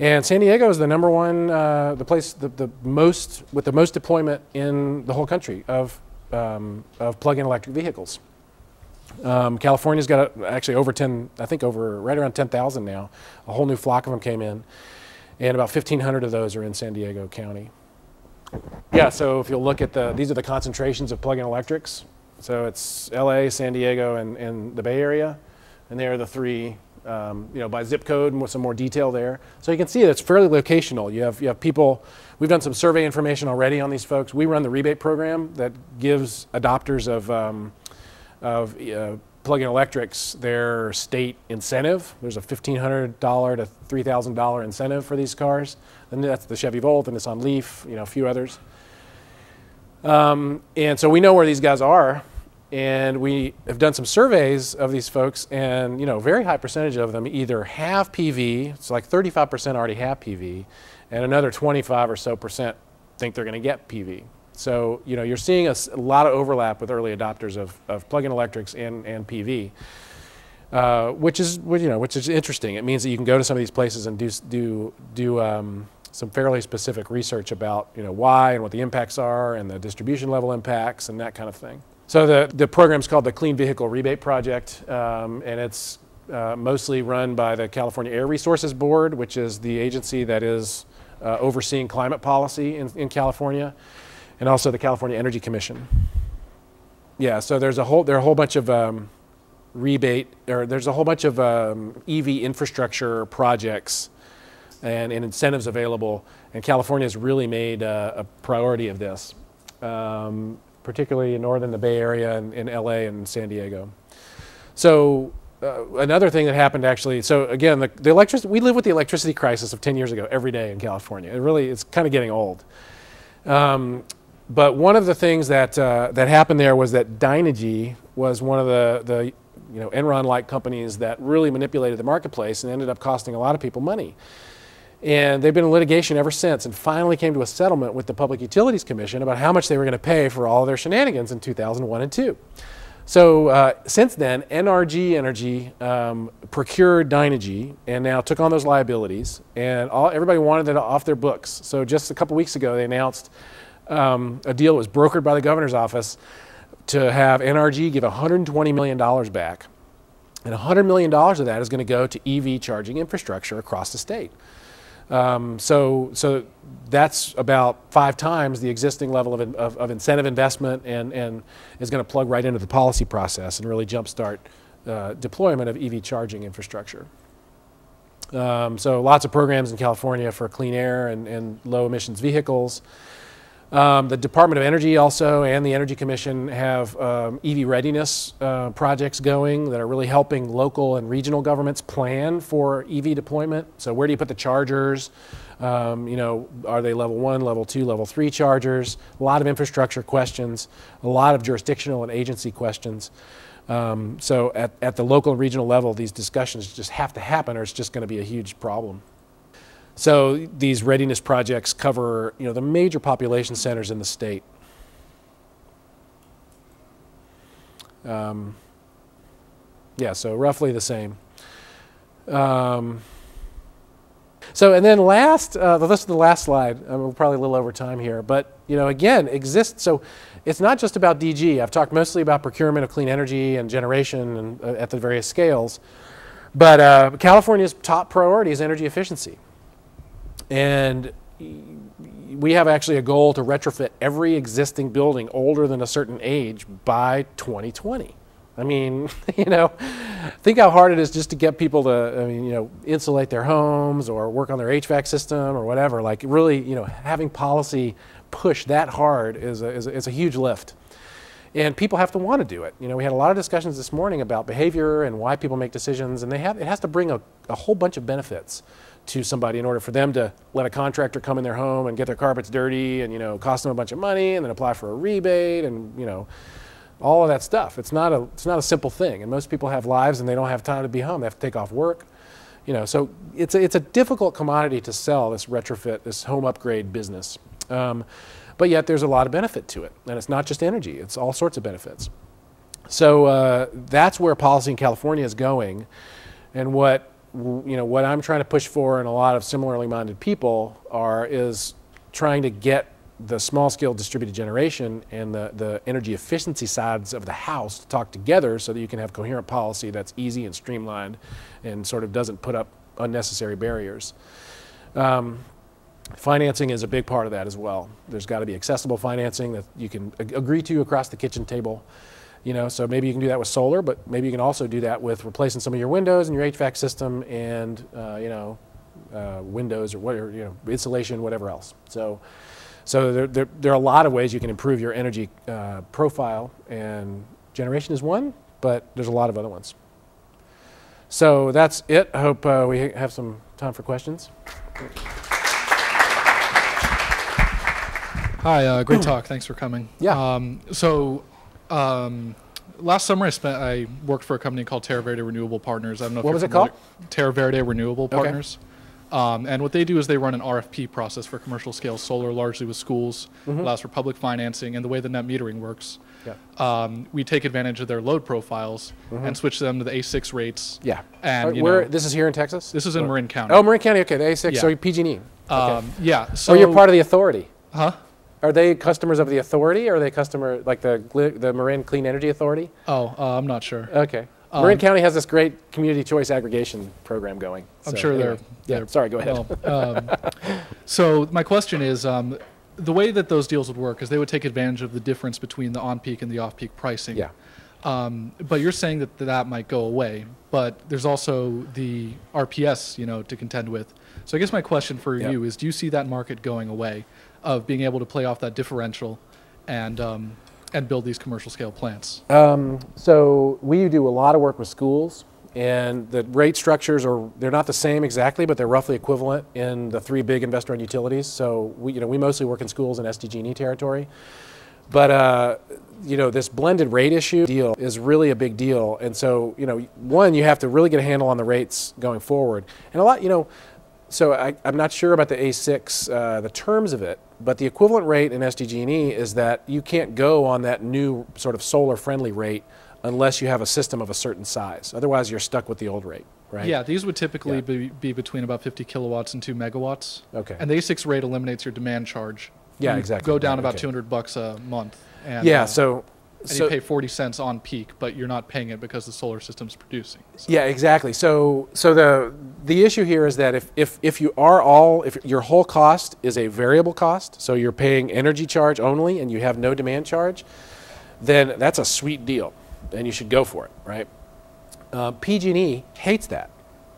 And San Diego is the number one, uh, the place, the, the, most, with the most deployment in the whole country of, um, of plug-in electric vehicles. Um, California's got a, actually over 10, I think over, right around 10,000 now. A whole new flock of them came in. And about 1,500 of those are in San Diego County. Yeah, so if you'll look at the, these are the concentrations of plug-in electrics. So it's LA, San Diego, and, and the Bay Area. And they are the three, um, you know, by zip code and with some more detail there. So you can see that it's fairly locational. You have, you have people, we've done some survey information already on these folks. We run the rebate program that gives adopters of, um, of uh, plug-in electrics their state incentive. There's a $1,500 to $3,000 incentive for these cars. And that's the Chevy Volt, and the Nissan Leaf, you know, a few others. Um, and so we know where these guys are, and we have done some surveys of these folks, and you know, very high percentage of them either have PV, it's like 35% already have PV, and another 25 or so percent think they're going to get PV. So you know, you're seeing a, a, lot of overlap with early adopters of, of plug-in electrics and, and PV, uh, which is you know which is interesting. It means that you can go to some of these places and do do do um, some fairly specific research about you know why and what the impacts are and the distribution level impacts and that kind of thing. So the the program's called the Clean Vehicle Rebate Project, um, and it's uh, mostly run by the California Air Resources Board, which is the agency that is uh, overseeing climate policy in, in California and also the California Energy Commission. Yeah, so there's a whole there are a whole bunch of um, rebate or there's a whole bunch of um, EV infrastructure projects and, and, incentives available, and California has really made uh, a priority of this, um, particularly in northern the Bay Area and in LA and San Diego. So uh, another thing that happened actually, so again, the, the electricity, we live with the electricity crisis of 10 years ago every day in California. It really, it's kind of getting old. Um, but one of the things that, uh, that happened there was that Dynegy was one of the, the you know, Enron-like companies that really manipulated the marketplace and ended up costing a lot of people money. And they've been in litigation ever since and finally came to a settlement with the Public Utilities Commission about how much they were going to pay for all their shenanigans in 2001 and 2. So uh, since then, NRG Energy um, procured Dynegy and now took on those liabilities, and all, everybody wanted it off their books. So just a couple weeks ago, they announced um, a deal that was brokered by the governor's office to have NRG give $120 million back. And $100 million of that is going to go to EV charging infrastructure across the state. Um, so, so that's about five times the existing level of, of, of incentive investment and, and is going to plug right into the policy process and really jumpstart uh, deployment of EV charging infrastructure. Um, so lots of programs in California for clean air and, and low emissions vehicles. Um, the Department of Energy also and the Energy Commission have um, EV readiness uh, projects going that are really helping local and regional governments plan for EV deployment. So where do you put the chargers? Um, you know, are they level one, level two, level three chargers? A lot of infrastructure questions, a lot of jurisdictional and agency questions. Um, so at, at the local and regional level, these discussions just have to happen or it's just going to be a huge problem. So these readiness projects cover, you know, the major population centers in the state. Um, yeah, so roughly the same. Um, so, and then last, uh, this is the last slide. Uh, we're probably a little over time here, but you know, again, exists. So, it's not just about DG. I've talked mostly about procurement of clean energy and generation and, uh, at the various scales, but uh, California's top priority is energy efficiency, and we have actually a goal to retrofit every existing building older than a certain age by 2020. I mean, <laughs> you know, think how hard it is just to get people to, I mean, you know, insulate their homes or work on their HVAC system or whatever. Like, really, you know, having policy push that hard is a, is a, is a huge lift. And people have to want to do it. You know, we had a lot of discussions this morning about behavior and why people make decisions, and they have, it has to bring a, a whole bunch of benefits to somebody in order for them to let a contractor come in their home and get their carpets dirty and, you know, cost them a bunch of money and then apply for a rebate and, you know, all of that stuff. It's not a it's not a simple thing, and most people have lives and they don't have time to be home. They have to take off work, you know. So it's a, it's a difficult commodity to sell this retrofit, this home upgrade business. Um, but yet there's a lot of benefit to it, and it's not just energy; it's all sorts of benefits. So uh, that's where policy in California is going, and what you know what I'm trying to push for, and a lot of similarly minded people are is trying to get the small scale distributed generation and the, the energy efficiency sides of the house to talk together so that you can have coherent policy that's easy and streamlined and sort of doesn't put up unnecessary barriers. Um, financing is a big part of that as well. There's got to be accessible financing that you can ag agree to across the kitchen table. You know, so maybe you can do that with solar, but maybe you can also do that with replacing some of your windows and your HVAC system and, uh, you know, uh, windows or whatever, you know, insulation, whatever else. So so there, there, there, are a lot of ways you can improve your energy uh, profile, and generation is one, but there's a lot of other ones. So that's it. I hope uh, we have some time for questions. Hi, uh, great talk. Thanks for coming. Yeah. Um, so um, last summer I spent I worked for a company called Terra Verde Renewable Partners. I don't know what was it called. Terra Verde Renewable okay. Partners. Um, and what they do is they run an RFP process for commercial scale solar, largely with schools, mm-hmm. allows for public financing, and the way the net metering works. Yeah. Um, we take advantage of their load profiles mm-hmm. and switch them to the A6 rates. Yeah. And where know, this is here in Texas. This is in or? Marin County. Oh, Marin County. Okay, the A6. Yeah. So PG&E. Um, yeah. So oh, you're part of the authority. Huh? Are they customers of the authority, or are they customer like the the Marin Clean Energy Authority? Oh, uh, I'm not sure. Okay. Um, Marin County has this great community choice aggregation program going. I'm so, sure anyway. they're, Yeah, sorry, go ahead. Well, um, so my question is, um, the way that those deals would work is they would take advantage of the difference between the on-peak and the off-peak pricing. Yeah. Um, but you're saying that that might go away, but there's also the RPS, you know, to contend with. So I guess my question for yep. you is, do you see that market going away, of being able to play off that differential, and um, and build these commercial scale plants? Um, so we do a lot of work with schools, and the rate structures are they're not the same exactly, but they're roughly equivalent in the three big investor-owned utilities. So we you know we mostly work in schools and SDG&E territory, but uh, you know this blended rate issue deal is really a big deal, and so you know one you have to really get a handle on the rates going forward, and a lot you know. So I, am not sure about the A6, uh, the terms of it, but the equivalent rate in SDG&E is that you can't go on that new sort of solar-friendly rate unless you have a system of a certain size. Otherwise, you're stuck with the old rate, right? Yeah, these would typically yeah. be, be, between about 50 kilowatts and 2 megawatts. Okay. And the A6 rate eliminates your demand charge. Yeah, you exactly. Go down about okay. 200 bucks a month. And, yeah, uh, so and so, you pay 40 cents on peak, but you're not paying it because the solar system's producing. So. Yeah, exactly. So, so the the issue here is that if, if, if you are all, if your whole cost is a variable cost, so you're paying energy charge only and you have no demand charge, then that's a sweet deal, and you should go for it, right? Uh, PG&E hates that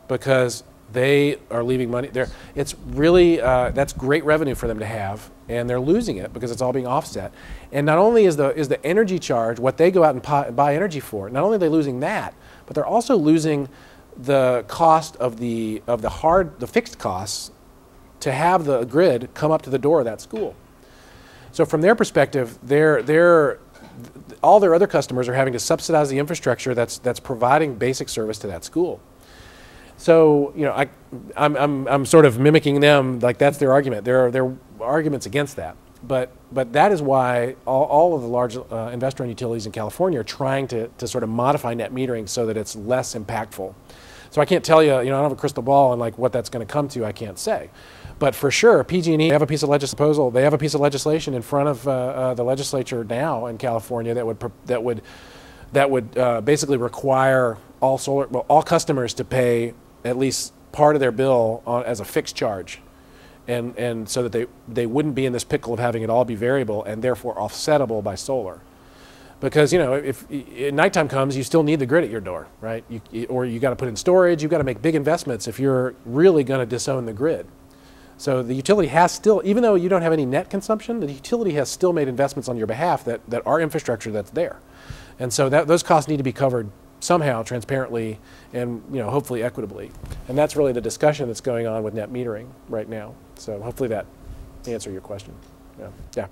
because they are leaving money there. It's really uh, that's great revenue for them to have, and they're losing it because it's all being offset. And not only is the is the energy charge what they go out and buy, energy for, not only are they losing that, but they're also losing the cost of the of the hard the fixed costs to have the grid come up to the door of that school. So from their perspective, they're, they're, all their other customers are having to subsidize the infrastructure that's, that's providing basic service to that school. So, you know, I, I'm, I'm, I'm sort of mimicking them, like that's their argument. There are, there are arguments against that. But, but that is why all, all of the large uh, investor-owned utilities in California are trying to, to sort of modify net metering so that it's less impactful. So I can't tell you, you know, I don't have a crystal ball and like what that's going to come to, I can't say. But for sure, PG&E have a piece of legislation. They have a piece of legislation in front of uh, uh, the legislature now in California that would that would that would uh, basically require all solar well, all customers to pay at least part of their bill on, as a fixed charge, and and so that they they wouldn't be in this pickle of having it all be variable and therefore offsettable by solar. Because you know if, if nighttime comes you still need the grid at your door right? You, or you got to put in storage you've got to make big investments if you're really going to disown the grid. So the utility has still, even though you don't have any net consumption, the utility has still made investments on your behalf that, that are infrastructure that's there. And so that, those costs need to be covered somehow transparently and you know, hopefully equitably. And that's really the discussion that's going on with net metering right now. So hopefully that answer your question. Yeah. yeah.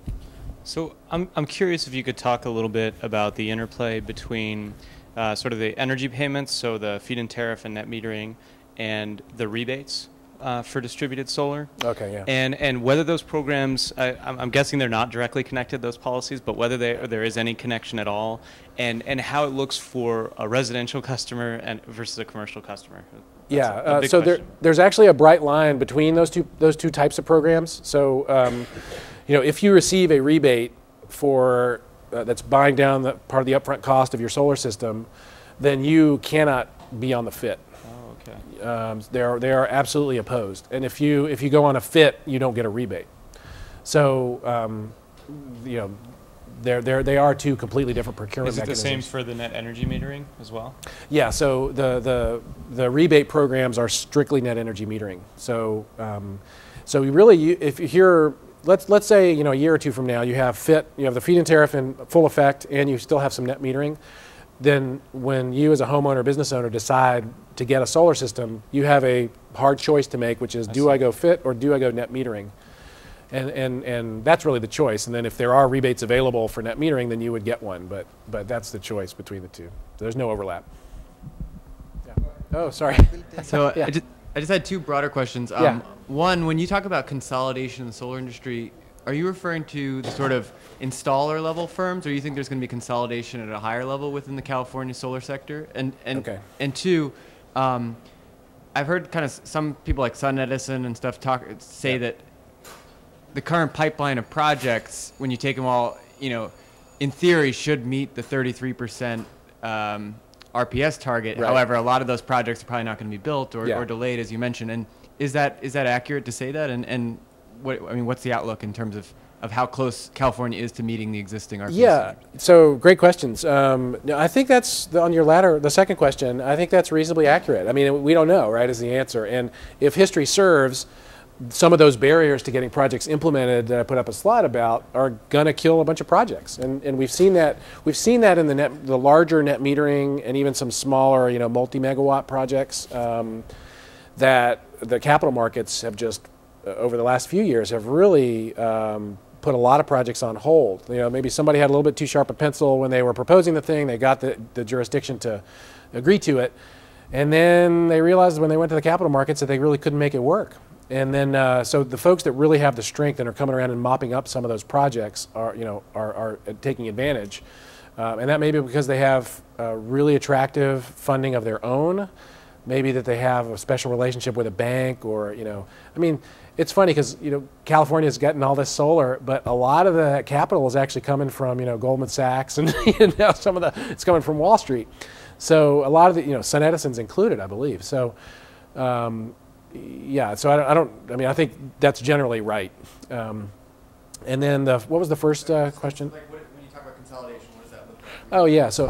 So I'm, I'm curious if you could talk a little bit about the interplay between uh, sort of the energy payments, so the feed-in tariff and net metering, and the rebates uh, for distributed solar. Okay, yeah. And and whether those programs, I, I'm guessing they're not directly connected those policies, but whether they, there is any connection at all, and and how it looks for a residential customer and versus a commercial customer. That's yeah. A, a uh, so there, there's actually a bright line between those two those two types of programs. So, um, you know, if you receive a rebate for uh, that's buying down the part of the upfront cost of your solar system, then you cannot be on the FIT. Okay. Um, they are they are absolutely opposed, and if you if you go on a fit, you don't get a rebate. So um, you know. They're, they're, they are two completely different procurement Is it mechanisms. the same for the net energy metering as well? Yeah, so the, the, the rebate programs are strictly net energy metering. So, um, so you really, if you're, let's, let's say, you know, a year or two from now, you have FIT, you have the feed-in tariff in full effect, and you still have some net metering then when you as a homeowner or business owner decide to get a solar system, you have a hard choice to make, which is I do see. I go fit or do I go net metering? And, and, and that's really the choice. And then if there are rebates available for net metering, then you would get one. But, but that's the choice between the two. There's no overlap. Yeah. Oh, sorry. <laughs> So yeah. I, just, I just had two broader questions. Um, yeah. One, when you talk about consolidation in the solar industry, are you referring to the sort of installer level firms, or do you think there's going to be consolidation at a higher level within the California solar sector? And and okay. and two, um, I've heard kind of some people like SunEdison and stuff talk say yep. that the current pipeline of projects, when you take them all, you know, in theory, should meet the 33% um, RPS target. Right. However, a lot of those projects are probably not going to be built or, yeah. or delayed, as you mentioned. And is that is that accurate to say that? And and what I mean, what's the outlook in terms of of how close California is to meeting the existing RPS Yeah, so great questions. Um, I think that's the, on your latter, the second question. I think that's reasonably accurate. I mean, we don't know, right? Is the answer, and if history serves, some of those barriers to getting projects implemented that I put up a slide about are going to kill a bunch of projects, and and we've seen that we've seen that in the net, the larger net metering and even some smaller, you know, multi megawatt projects um, that the capital markets have just uh, over the last few years have really um, put a lot of projects on hold. You know, maybe somebody had a little bit too sharp a pencil when they were proposing the thing. They got the, the jurisdiction to agree to it, and then they realized when they went to the capital markets that they really couldn't make it work. And then, uh, so the folks that really have the strength and are coming around and mopping up some of those projects are, you know, are, are taking advantage. Um, and that may be because they have really attractive funding of their own. Maybe that they have a special relationship with a bank or, you know, I mean, it's funny because you know California's getting all this solar, but a lot of the capital is actually coming from you know Goldman Sachs and <laughs> you know some of the it's coming from Wall Street. So a lot of the you know SunEdison's included, I believe. So um, yeah, so I don't, I don't, I mean I think that's generally right. Um, and then the what was the first uh, question? Like what, when you talk about consolidation, what does that look like? Oh yeah, so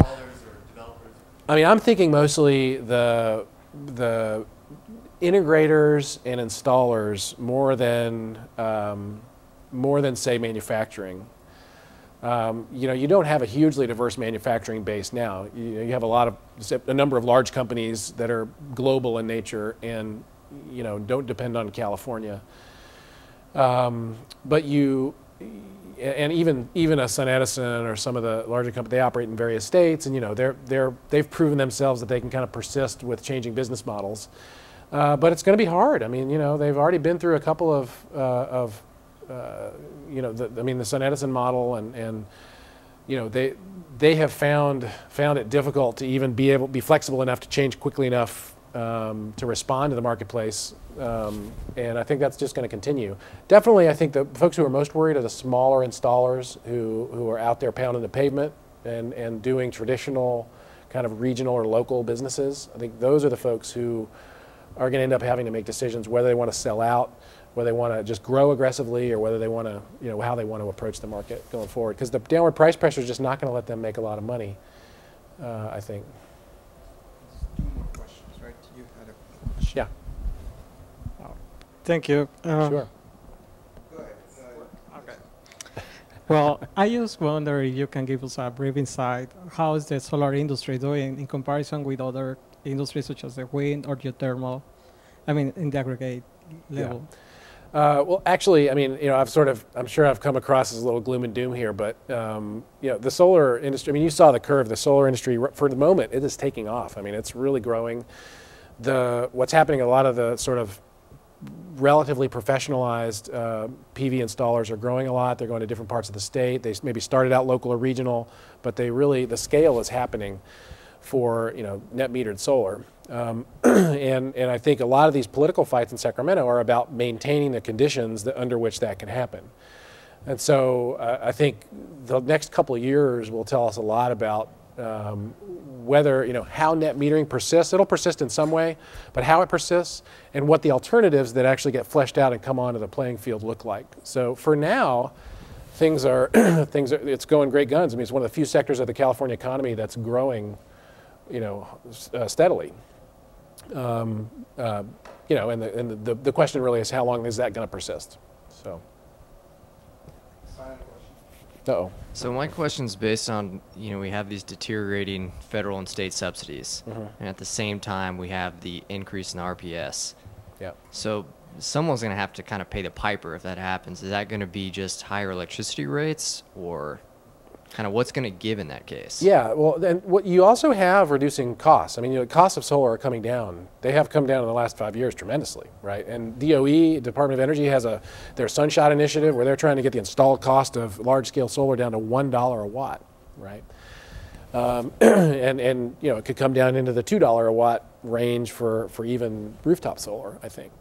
I mean I'm thinking mostly the the integrators and installers more than um, more than say manufacturing. Um, you know, you don't have a hugely diverse manufacturing base now. You, you, have a lot of a number of large companies that are global in nature and you know don't depend on California. Um, but you, and even even a SunEdison or some of the larger companies, they operate in various states, and you know they're they're they've proven themselves that they can kind of persist with changing business models. Uh, but it's going to be hard. I mean, you know, they've already been through a couple of uh, of uh, you know, the, I mean, the SunEdison model, and and you know they they have found found it difficult to even be able be flexible enough to change quickly enough um, to respond to the marketplace um, and I think that's just going to continue. Definitely, I think the folks who are most worried are the smaller installers who, who are out there pounding the pavement and, and doing traditional kind of regional or local businesses. I think those are the folks who are going to end up having to make decisions whether they want to sell out, whether they want to just grow aggressively, or whether they want to, you know, how they want to approach the market going forward. Because the downward price pressure is just not going to let them make a lot of money, uh, I think. Two more questions, right? You had a question. Yeah. Thank you. Uh, Sure. Go ahead. Well, I just wonder if you can give us a brief insight. How is the solar industry doing in comparison with other industries such as the wind or geothermal? I mean, in the aggregate level. Uh, well, actually, I mean, you know, I've sort of, I'm sure I've come across as a little gloom and doom here, but um, you know, the solar industry. I mean, you saw the curve. The solar industry, for the moment, it is taking off. I mean, it's really growing. The what's happening? A lot of the sort of relatively professionalized uh, PV installers are growing a lot. They're going to different parts of the state. They maybe started out local or regional, but they really the scale is happening for you know net metered solar. Um, <clears throat> and and I think a lot of these political fights in Sacramento are about maintaining the conditions that, under which that can happen. And so uh, I think the next couple of years will tell us a lot about um, whether, you know, how net metering persists. It'll persist in some way, but how it persists and what the alternatives that actually get fleshed out and come onto the playing field look like. So for now, things are, <clears throat> things are, it's going great guns. I mean, it's one of the few sectors of the California economy that's growing, you know, uh, steadily. Um, uh, you know, and, the, and the, the question really is how long is that going to persist? So. Uh-oh. So my question is based on, you know, we have these deteriorating federal and state subsidies, Mm-hmm. and at the same time we have the increase in RPS. Yeah. So someone's going to have to kind of pay the piper if that happens. Is that going to be just higher electricity rates, or kind of what's going to give in that case? Yeah, well, then what you also have reducing costs. I mean, you know, costs of solar are coming down. They have come down in the last five years tremendously, right? And DOE, Department of Energy, has a their Sunshot initiative where they're trying to get the installed cost of large-scale solar down to one dollar a watt, right? Um, <clears throat> and and you know, it could come down into the two dollar a watt range for for even rooftop solar, I think.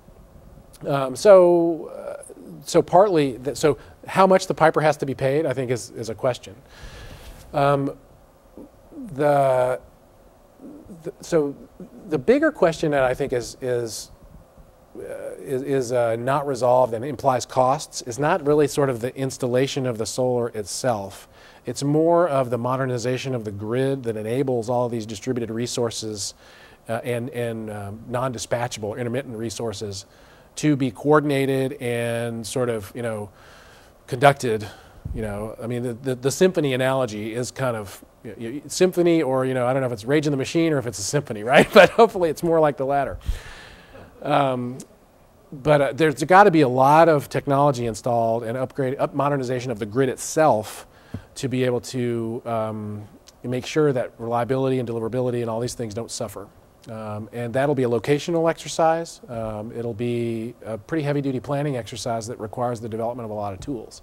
Um, so, uh, so partly, that, so how much the piper has to be paid, I think, is, is a question. Um, the, the, so the bigger question that I think is, is, uh, is, is uh, not resolved and implies costs is not really sort of the installation of the solar itself. It's more of the modernization of the grid that enables all these distributed resources uh, and, and um, non-dispatchable intermittent resources to be coordinated and sort of, you know, conducted. You know, I mean, the, the, the symphony analogy is kind of you symphony, or you know, I don't know if it's Rage in the Machine or if it's a symphony, <laughs> right? But hopefully, it's more like the latter. Um, but uh, there's got to be a lot of technology installed and upgrade, up modernization of the grid itself to be able to um, make sure that reliability and deliverability and all these things don't suffer. Um, and that'll be a locational exercise. Um, it'll be a pretty heavy duty planning exercise that requires the development of a lot of tools.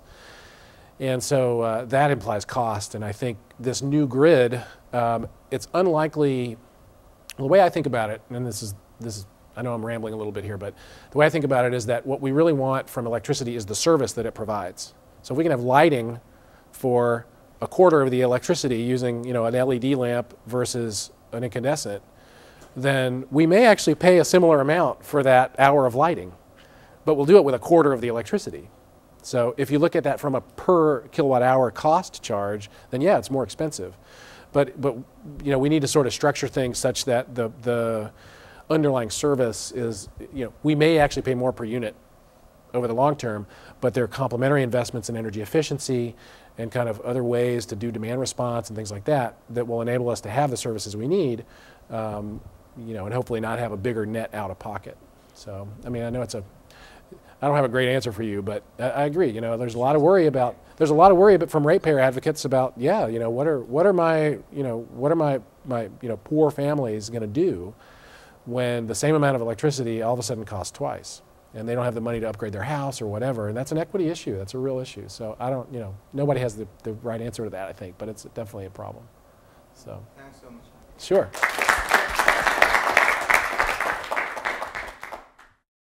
And so uh, that implies cost. And I think this new grid, um, it's unlikely, the way I think about it, and this is, this is, I know I'm rambling a little bit here, but the way I think about it is that what we really want from electricity is the service that it provides. So if we can have lighting for a quarter of the electricity using, you know, an LED lamp versus an incandescent, then we may actually pay a similar amount for that hour of lighting, but we'll do it with a quarter of the electricity. So if you look at that from a per kilowatt hour cost charge, then yeah, it's more expensive. But, but you know, we need to sort of structure things such that the, the underlying service is, you know, we may actually pay more per unit over the long term, but there are complementary investments in energy efficiency and kind of other ways to do demand response and things like that that will enable us to have the services we need, um, you know, and hopefully not have a bigger net out of pocket. So, I mean, I know it's a, I don't have a great answer for you, but I, I agree. You know, there's a lot of worry about there's a lot of worry about, from ratepayer advocates about yeah, you know, what are what are my you know what are my my you know poor families going to do when the same amount of electricity all of a sudden costs twice, and they don't have the money to upgrade their house or whatever, and that's an equity issue. That's a real issue. So I don't you know nobody has the, the right answer to that I think, but it's definitely a problem. So Thanks so much. sure.